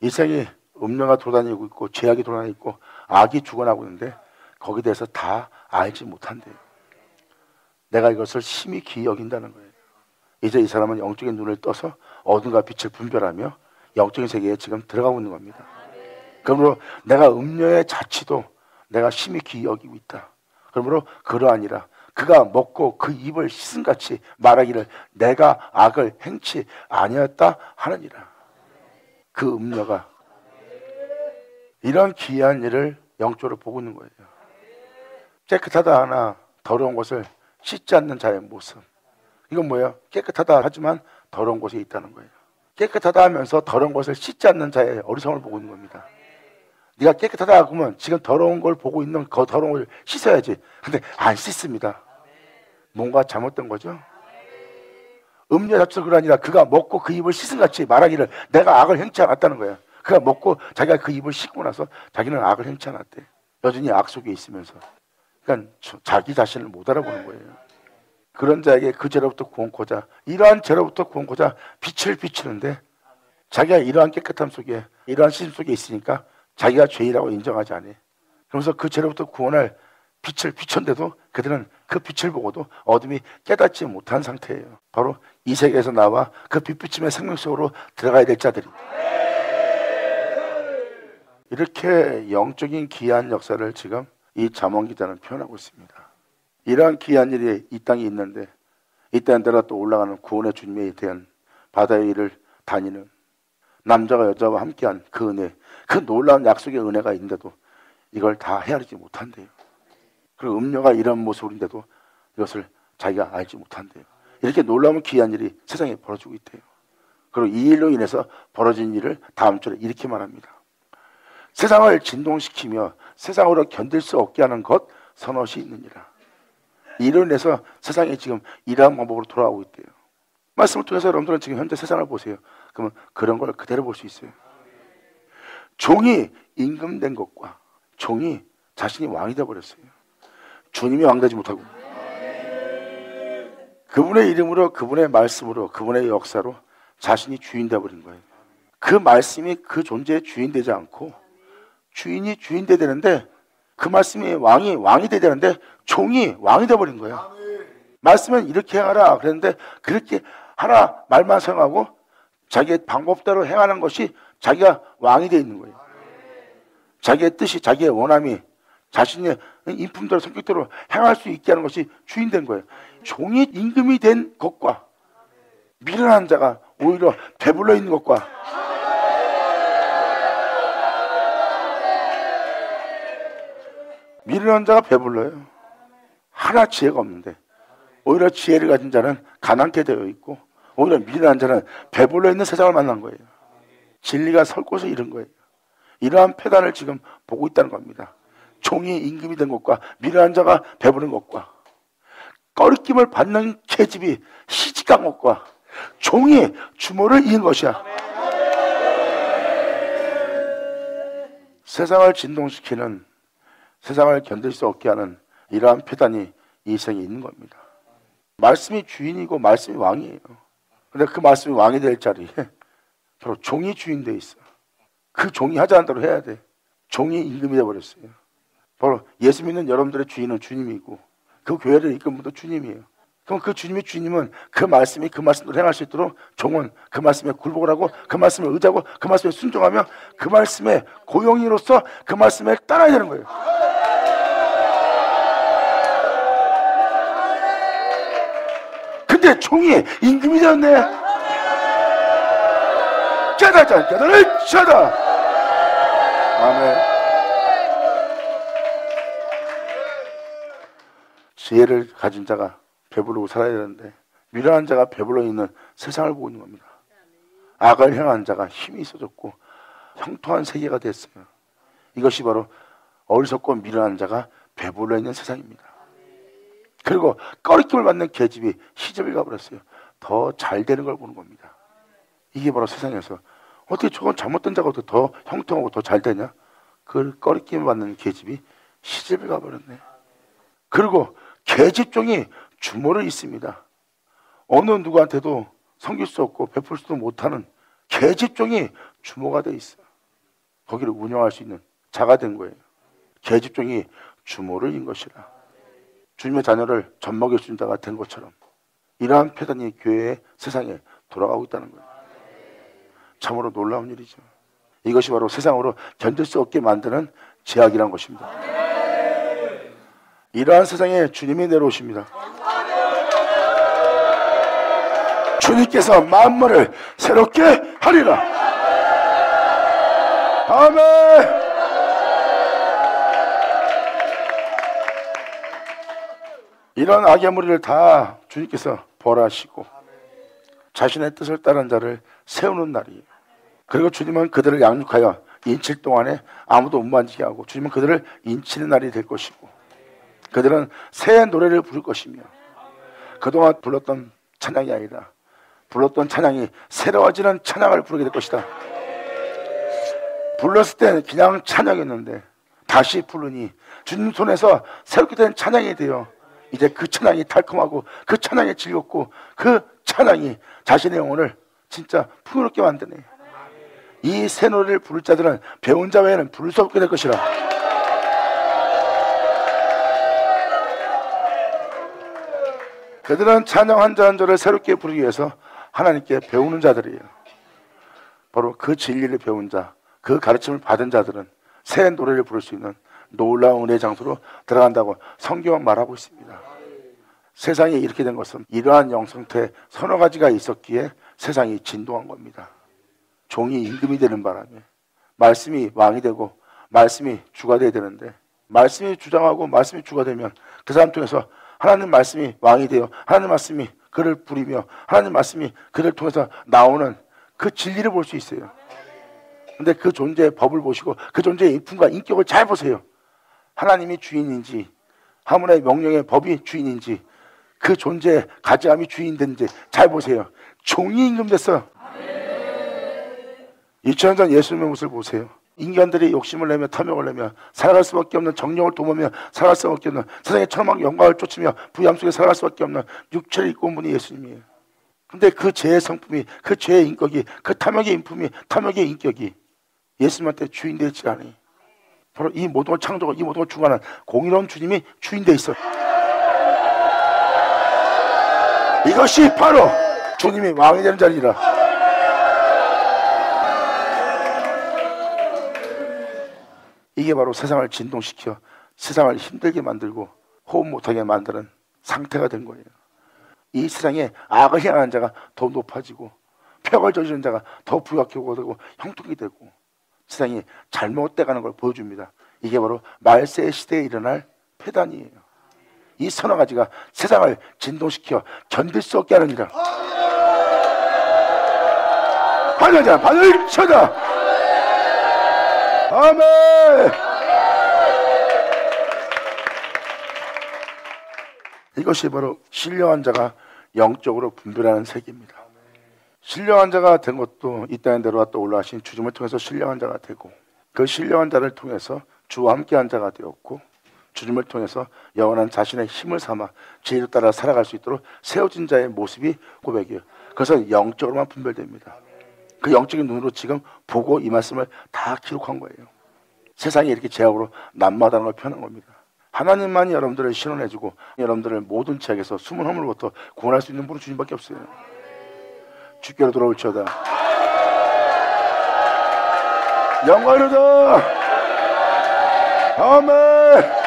이 세상에 음료가 돌아다니고 있고 죄악이 돌아다니고 있고 악이 죽어나고 있는데 거기에 대해서 다 알지 못한대요. 내가 이것을 심히 귀히 여긴다는 거예요. 이제 이 사람은 영적인 눈을 떠서 어둠과 빛을 분별하며 영적인 세계에 지금 들어가고 있는 겁니다. 그러므로 내가 음료의 자취도 내가 심히 여기고 있다. 그러므로 그러하니라 그가 먹고 그 입을 씻은 같이 말하기를 내가 악을 행치 아니었다 하느니라. 그 음녀가 이런 귀한 일을 영적으로 보고 있는 거예요. 깨끗하다 하나 더러운 것을 씻지 않는 자의 모습. 이건 뭐예요? 깨끗하다 하지만 더러운 곳에 있다는 거예요. 깨끗하다 하면서 더러운 것을 씻지 않는 자의 어리석음을 보고 있는 겁니다. 네가 깨끗하다 그러면 지금 더러운 걸 보고 있는 그 더러운 걸 씻어야지. 근데 안 씻습니다. 뭔가 잘못된 거죠. 음료 잡수 그러니라 그가 먹고 그 입을 씻은 같이 말하기를 내가 악을 행치 않았다는 거예요. 그가 먹고 자기가 그 입을 씻고 나서 자기는 악을 행치 않았대. 여전히 악 속에 있으면서. 그러니까 자기 자신을 못 알아보는 거예요. 그런 자에게 그 죄로부터 구원코자 이러한 죄로부터 구원코자 빛을 비추는데 자기가 이러한 깨끗함 속에 이러한 심 속에 있으니까 자기가 죄인이라고 인정하지 않아. 그러면서 그 죄로부터 구원할 빛을 비췄는데도 그들은 그 빛을 보고도 어둠이 깨닫지 못한 상태예요. 바로 이 세계에서 나와 그 빛비침의 생명 속으로 들어가야 될 자들이. 이렇게 영적인 귀한 역사를 지금 이 잠언 기자는 표현하고 있습니다. 이러한 귀한 일이 이 땅에 있는데 이 땅에 내가 또 올라가는 구원의 주님에 대한 바다의 일을 다니는 남자가 여자와 함께한 그 은혜, 그 놀라운 약속의 은혜가 있는데도 이걸 다 헤아리지 못한대요. 그리고 음녀가 이런 모습인데도 이것을 자기가 알지 못한대요. 이렇게 놀라운 귀한 일이 세상에 벌어지고 있대요. 그리고 이 일로 인해서 벌어진 일을 다음 절에 이렇게 말합니다. 세상을 진동시키며 세상으로 견딜 수 없게 하는 것 선엇이 있느니라. 이로 인해서 세상이 지금 이러한 방법으로 돌아가고 있대요. 말씀을 통해서 여러분들은 지금 현재 세상을 보세요. 그러면 그런 걸 그대로 볼 수 있어요. 종이 임금된 것과 종이 자신이 왕이 되어버렸어요. 주님이 왕 되지 못하고. 그분의 이름으로, 그분의 말씀으로, 그분의 역사로 자신이 주인 되어버린 거예요. 그 말씀이 그 존재의 주인 되지 않고 주인이 주인 되 되는데 그 말씀이 왕이 왕이 되 되는데 종이 왕이 되어버린 거예요. 말씀은 이렇게 하라 그랬는데 그렇게 하라 말만 생각하고 자기의 방법대로 행하는 것이 자기가 왕이 되어 있는 거예요. 자기의 뜻이 자기의 원함이 자신의 인품대로 성격대로 행할 수 있게 하는 것이 주인 된 거예요. 종이 임금이 된 것과 미련한 자가 오히려 배불러 있는 것과 미련한 자가 배불러요. 하나 지혜가 없는데 오히려 지혜를 가진 자는 가난케 되어 있고 오히려 미련한 자는 배불러 있는 세상을 만난 거예요. 진리가 설 곳을 잃은 거예요. 이러한 폐단을 지금 보고 있다는 겁니다. 종이 임금이 된 것과 미련한 자가 배부른 것과 꺼리낌을 받는 계집이 시집간 것과 종이 주모를 이은 것이야. 세상을 진동시키는 세상을 견딜 수 없게 하는 이러한 폐단이 이 생에 있는 겁니다. 말씀이 주인이고 말씀이 왕이에요. 근데 그 말씀이 왕이 될 자리에 바로 종이 주인 돼 있어. 그 종이 하자는 대로 해야 돼. 종이 임금이 돼 버렸어요. 바로 예수 믿는 여러분들의 주인은 주님이고 그 교회를 이끄는 분도 주님이에요. 그럼 그 주님이 주님은 그 말씀이 그 말씀대로 행할 수 있도록 종은 그 말씀에 굴복을 하고 그 말씀에 의지하고 그 말씀에 순종하며 그 말씀에 고용이로서 그 말씀에 따라야 되는 거예요. 근데 종이 임금이 되었네. 깨닫자, 깨달을 쳐다. 아멘. 지혜를 가진 자가 배부르고 살아야 되는데 미련한 자가 배불러 있는 세상을 보고 있는 겁니다. 악을 행한 자가 힘이 있어졌고 형통한 세계가 됐어요. 이것이 바로 어리석고 미련한 자가 배불러 있는 세상입니다. 그리고 꺼리낌을 받는 계집이 시집을 가버렸어요. 더 잘 되는 걸 보는 겁니다. 이게 바로 세상에서 어떻게 저건 잘못된 자가 더 형통하고 더 잘 되냐? 그걸 꺼리낌을 받는 계집이 시집을 가버렸네. 그리고 계집종이 주모를 있습니다. 어느 누구한테도 섬길 수 없고 베풀 수도 못하는 계집종이 주모가 돼 있어요. 거기를 운영할 수 있는 자가 된 거예요. 계집종이 주모를 인 것이라. 주님의 자녀를 젖먹일 수 있는 자가 된 것처럼 이러한 폐단이 교회의 세상에 돌아가고 있다는 거예요. 참으로 놀라운 일이죠. 이것이 바로 세상으로 견딜 수 없게 만드는 제약이란 것입니다. 이러한 세상에 주님이 내려오십니다. 주님께서 만물을 새롭게 하리라. 아멘. 이런 악의 무리를 다 주님께서 벌하시고 자신의 뜻을 따른 자를 세우는 날이에요. 그리고 주님은 그들을 양육하여 인칠 동안에 아무도 못 만지게 하고 주님은 그들을 인치는 날이 될 것이고 그들은 새 노래를 부를 것이며 그동안 불렀던 찬양이 아니라 불렀던 찬양이 새로워지는 찬양을 부르게 될 것이다. 불렀을 때는 그냥 찬양이었는데 다시 부르니 주님 손에서 새롭게 된 찬양이 되어 이제 그 찬양이 달콤하고 그 찬양이 즐겁고 그 찬양이 자신의 영혼을 진짜 풍요롭게 만드네. 이 새 노래를 부를 자들은 배운 자 외에는 부를 수 없게 될 것이라. 그들은 찬양 한 절 한 절을 새롭게 부르기 위해서 하나님께 배우는 자들이에요. 바로 그 진리를 배운 자, 그 가르침을 받은 자들은 새 노래를 부를 수 있는 놀라운 은혜 장소로 들어간다고 성경은 말하고 있습니다. 세상이 이렇게 된 것은 이러한 영성태 서너 가지가 있었기에 세상이 진동한 겁니다. 종이 임금이 되는 바람에 말씀이 왕이 되고 말씀이 주가 돼야 되는데 말씀이 주장하고 말씀이 주가 되면 그 사람 통해서 하나님 말씀이 왕이 되어 하나님 말씀이 그를 부리며 하나님 말씀이 그를 통해서 나오는 그 진리를 볼 수 있어요. 근데 그 존재의 법을 보시고 그 존재의 인품과 인격을 잘 보세요. 하나님이 주인인지 하물의 명령의 법이 주인인지 그 존재의 가지함이 주인된지 잘 보세요. 종이 임금 됐어. 2000년 전 예수님의 모습을 보세요. 인간들이 욕심을 내며 탐욕을 내며 살아갈 수밖에 없는 정령을 도모며 살아갈 수밖에 없는 세상의 천막 영광을 쫓으며 부양 속에 살아갈 수밖에 없는 육체를 입고 온 분이 예수님이에요. 근데 그 죄의 성품이 그 죄의 인격이 그 탐욕의 인품이 탐욕의 인격이 예수님한테 주인 되지 않으니 바로 이 모든 걸 창조하고 이 모든 걸 주관한 공의로운 주님이 주인 돼 있어. 이것이 바로 주님이 왕이 되는 자리라. 이게 바로 세상을 진동시켜 세상을 힘들게 만들고 호흡 못하게 만드는 상태가 된 거예요. 이 세상에 악을 향하는 자가 더 높아지고 폐역을 저지른 자가 더 부각하고 되고 형통이 되고 세상이 잘못돼 가는 걸 보여줍니다. 이게 바로 말세 시대에 일어날 폐단이에요. 이 서너 가지가 세상을 진동시켜 견딜 수 없게 하느니라. 반야자 반을 쳐다. 아멘. 이것이 바로 신령한 자가 영적으로 분별하는 세계입니다. 신령한 자가 된 것도 이 땅에 내려와 또 올라가신 주님을 통해서 신령한 자가 되고 그 신령한 자를 통해서 주와 함께한 자가 되었고 주님을 통해서 영원한 자신의 힘을 삼아 지혜로 따라 살아갈 수 있도록 세워진 자의 모습이 고백이에요. 그래서 영적으로만 분별됩니다. 그 영적인 눈으로 지금 보고 이 말씀을 다 기록한 거예요. 세상이 이렇게 제약으로 남마다는 걸 표현한 겁니다. 하나님만이 여러분들을 신원해주고 여러분들을 모든 죄악에서 숨은 허물부터 구원할 수 있는 분은 주님밖에 없어요. 주께로 돌아올지어다. 영광이로다. 아멘.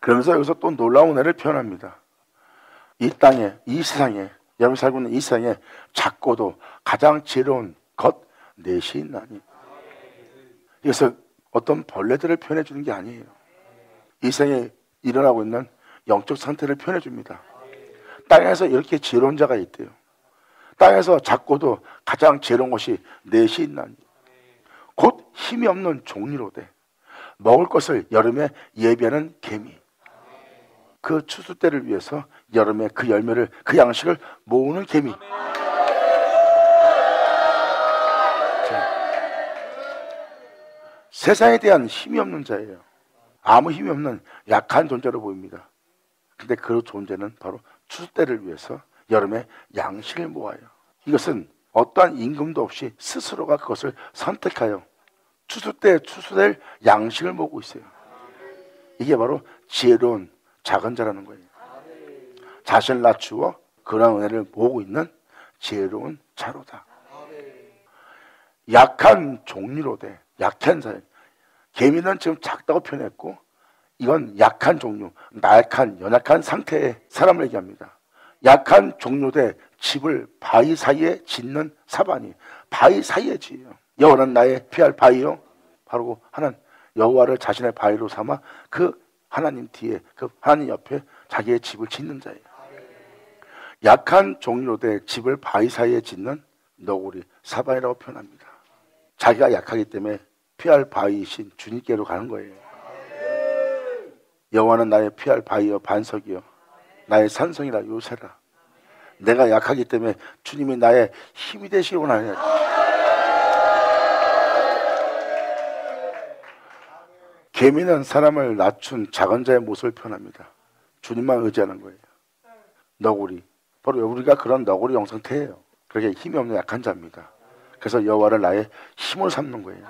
그러면서 여기서 또 놀라운 애를 표현합니다. 이 땅에, 이 세상에, 여러분 살고 있는 이 세상에 작고도 가장 지혜로운 것 넷이 있나니. 그래서 어떤 벌레들을 표현해 주는 게 아니에요. 이 생에 일어나고 있는 영적 상태를 표현해 줍니다. 땅에서 이렇게 지혜로운 자가 있대요. 땅에서 작고도 가장 지혜로운 것이 넷이 있나니 곧 힘이 없는 종리로 돼 먹을 것을 여름에 예비하는 개미 그 추수 때를 위해서 여름에 그 열매를 그 양식을 모으는 개미 세상에 대한 힘이 없는 자예요. 아무 힘이 없는 약한 존재로 보입니다. 근데 그 존재는 바로 추수 때를 위해서 여름에 양식을 모아요. 이것은 어떠한 임금도 없이 스스로가 그것을 선택하여 추수 때 추수될 양식을 모으고 있어요. 이게 바로 지혜로운 작은 자라는 거예요. 자신을 낮추어 그런 은혜를 모으고 있는 지혜로운 자로다. 약한 종류로 돼. 약한 자. 개미는 지금 작다고 표현했고 이건 약한 종류, 나약한, 연약한 상태의 사람을 얘기합니다. 약한 종류 대 집을 바위 사이에 짓는 사반이 바위 사이에 지어요. 여호와는 나의 피할 바위요. 바로 하나님 여호와를 자신의 바위로 삼아 그 하나님 뒤에 그 하나님 옆에 자기의 집을 짓는 자예요. 약한 종류대 집을 바위 사이에 짓는 너구리 사반이라고 표현합니다. 자기가 약하기 때문에 피할 바위이신 주님께로 가는 거예요. 여호와는 나의 피할 바위여 반석이요 나의 산성이라 요새라. 내가 약하기 때문에 주님이 나의 힘이 되시기 원하냐. 개미는 사람을 낮춘 작은 자의 모습을 표현합니다. 주님만 의지하는 거예요. 너구리. 바로 우리가 그런 너구리 영상태예요. 그렇게 힘이 없는 약한 자입니다. 그래서 여호와를 나의 힘을 삼는 거예요.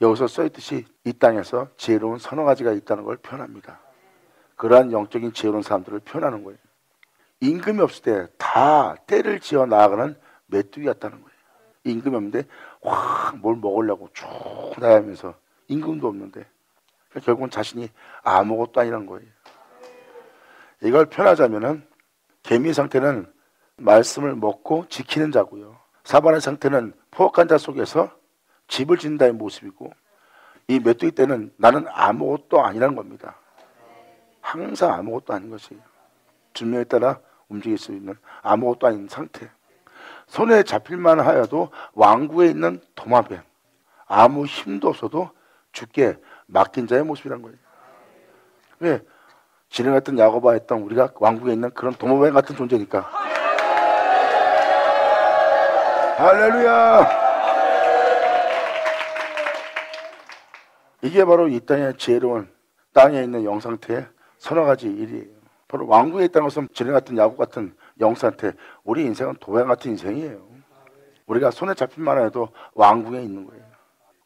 여기서 써있듯이 이 땅에서 지혜로운 서너 가지가 있다는 걸 표현합니다. 그러한 영적인 지혜로운 사람들을 표현하는 거예요. 임금이 없을 때 다 때를 지어 나아가는 메뚜기 같다는 거예요. 임금이 없는데 확 뭘 먹으려고 쭉 다니면서 임금도 없는데 결국은 자신이 아무것도 아니란 거예요. 이걸 표현하자면은 개미 상태는 말씀을 먹고 지키는 자고요. 사반의 상태는 포악한 자 속에서 집을 짓는다는 모습이고 이 메뚜기 때는 나는 아무것도 아니라는 겁니다. 항상 아무것도 아닌 것이에요. 준명에 따라 움직일 수 있는 아무것도 아닌 상태. 손에 잡힐만 하여도 왕국에 있는 도마뱀. 아무 힘도 없어도 죽게 맡긴 자의 모습이란 거예요. 왜? 진행했던 야고바 했던 우리가 왕국에 있는 그런 도마뱀 같은 존재니까. 할렐루야! 이게 바로 이 땅의 지혜로운 땅에 있는 영상태의 서너 가지 일이에요. 바로 왕국에 있다는 것은 지뢰 같은 야구 같은 영상태 우리 인생은 도양 같은 인생이에요. 우리가 손에 잡힌 만 해도 왕궁에 있는 거예요.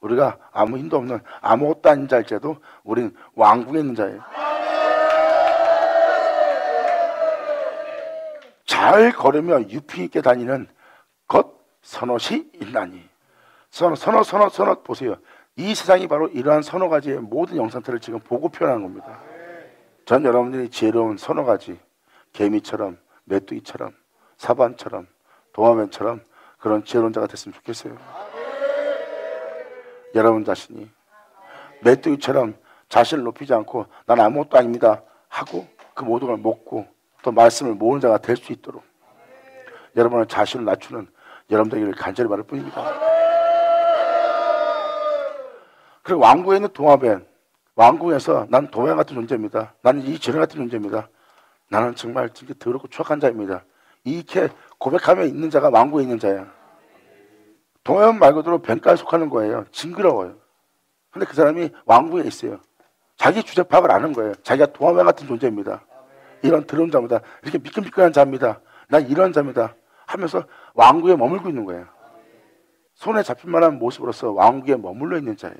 우리가 아무 힘도 없는 아무것도 아닌 자일지라도 우리는 왕궁에 있는 자예요. 잘 걸으며 유피 있게 다니는 것 선옷이 있나니 선옷 선옷 선옷 선옷 보세요. 이 세상이 바로 이러한 서너 가지의 모든 영상들을 지금 보고 표현하는 겁니다. 전 여러분들이 지혜로운 서너 가지 개미처럼 메뚜기처럼 사반처럼 도마뱀처럼 그런 지혜로운 자가 됐으면 좋겠어요. 여러분 자신이 메뚜기처럼 자신을 높이지 않고 난 아무것도 아닙니다 하고 그 모든 걸 먹고 또 말씀을 모으는 자가 될 수 있도록 여러분은 자신을 낮추는 여러분들에게 간절히 말할 뿐입니다. 그리고 왕국에 있는 동화뱀, 왕국에서 난 도양 같은 존재입니다. 나는 이 지뢰 같은 존재입니다. 나는 정말 진짜 더럽고 추악한 자입니다. 이렇게 고백하며 있는 자가 왕국에 있는 자야. 동양 말 그대로 뱀가에 속하는 거예요. 징그러워요. 근데 그 사람이 왕국에 있어요. 자기 주제 파악을 아는 거예요. 자기가 동화뱀 같은 존재입니다. 이런 더러운 자입니다. 이렇게 미끈미끈한 자입니다. 난 이런 자입니다. 하면서 왕국에 머물고 있는 거예요. 손에 잡힐 만한 모습으로서 왕국에 머물러 있는 자예요.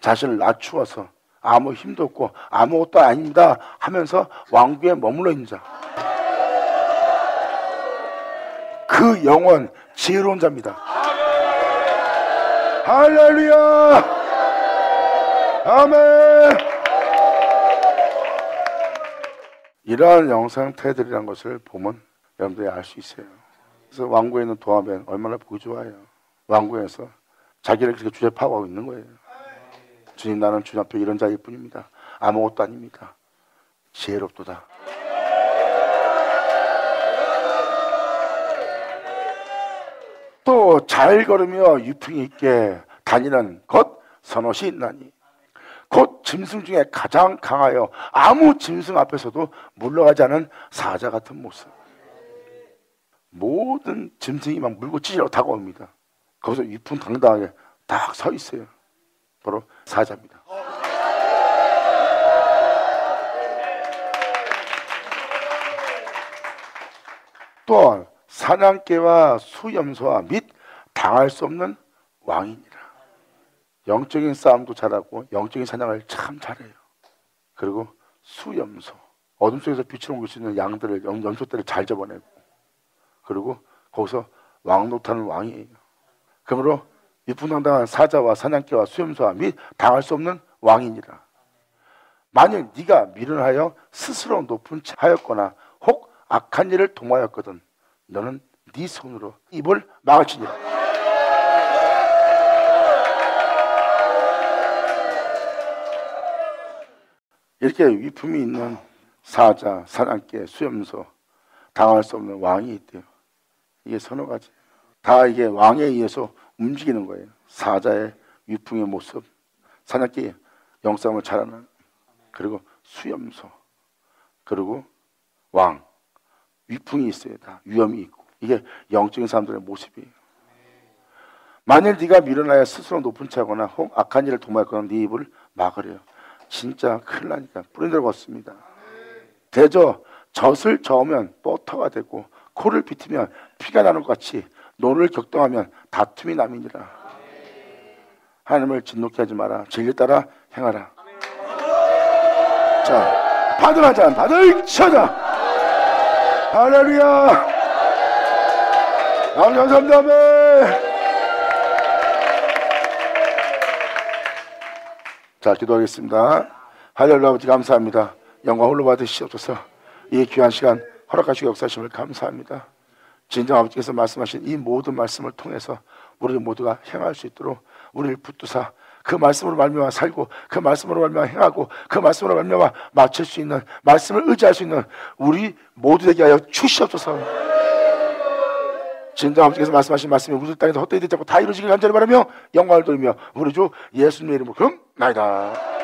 자신을 낮추어서 아무 힘도 없고 아무것도 아닙니다 하면서 왕국에 머물러 있는 자. 그 영원 지혜로운 자입니다. 할렐루야! 아멘! 이러한 영상태들이란 것을 보면 여러분들이 알 수 있어요. 그래서 왕국에 있는 도화뱀 얼마나 보기 좋아요. 왕국에서 자기를 그렇게 주제파하고 있는 거예요. 주님 나는 주님 앞에 이런 자일 뿐입니다. 아무것도 아닙니다. 지혜롭도다. 또 잘 걸으며 유풍이 있게 다니는 것 선옷이 있나니 곧 짐승 중에 가장 강하여 아무 짐승 앞에서도 물러가지 않은 사자 같은 모습. 모든 짐승이 막 물고 찢으러 다가옵니다. 거기서 위풍 당당하게 딱 서 있어요. 바로 사자입니다. 또한 사냥개와 수염소와 및 당할 수 없는 왕이니라. 영적인 싸움도 잘하고 영적인 사냥을 참 잘해요. 그리고 수염소 어둠 속에서 빛을 옮길 수 있는 양들을 염소떼를 잘 잡아내고 그리고 거기서 왕노타는 왕이에요. 그러므로 위풍당당한 사자와 사냥개와 수염소와 및 당할 수 없는 왕이니라. 만일 네가 미련하여 스스로 높은 하였거나 혹 악한 일을 동하였거든 너는 네 손으로 입을 막을지니라. 이렇게 위품이 있는 사자, 사냥개, 수염소, 당할 수 없는 왕이 있대요. 이게 서너 가지. 다 이게 왕에 의해서 움직이는 거예요. 사자의 위풍의 모습, 사냥개 영상을 잘하는, 그리고 수염소, 그리고 왕, 위풍이 있어요. 다 위험이 있고 이게 영적인 사람들의 모습이에요. 만일 네가 밀어나야 스스로 높은 차거나 혹 악한 일을 도모했거나 네 입을 막으려 진짜 큰일 나니까 뿌리들어 걷습니다. 대저 젖을 저으면 버터가 되고 코를 비트면 피가 나는 것 같이 노를 격동하면 다툼이 남이니라. 하나님을 진노케 하지 마라. 진리 따라 행하라. 자, 받으라 자, 받을 쳐자. 할렐루야. 감사합니다. 아멘. 자, 기도하겠습니다. 할렐루야 아버지 감사합니다. 영광 홀로 받으시옵소서. 이 귀한 시간 허락하시고 역사하심을 감사합니다. 진정 아버지께서 말씀하신 이 모든 말씀을 통해서 우리 모두가 행할 수 있도록 우리를 붙드사 그 말씀으로 말미암아 살고 그 말씀으로 말미암아 행하고 그 말씀으로 말미암아 맞출 수 있는 말씀을 의지할 수 있는 우리 모두에게 하여 주시옵소서. 진정 아버지께서 말씀하신 말씀이 우리 땅에서 헛되이 되지 않고 다 이루어지길 간절히 바라며 영광을 돌리며 우리 주 예수님의 이름으로 금 나이다.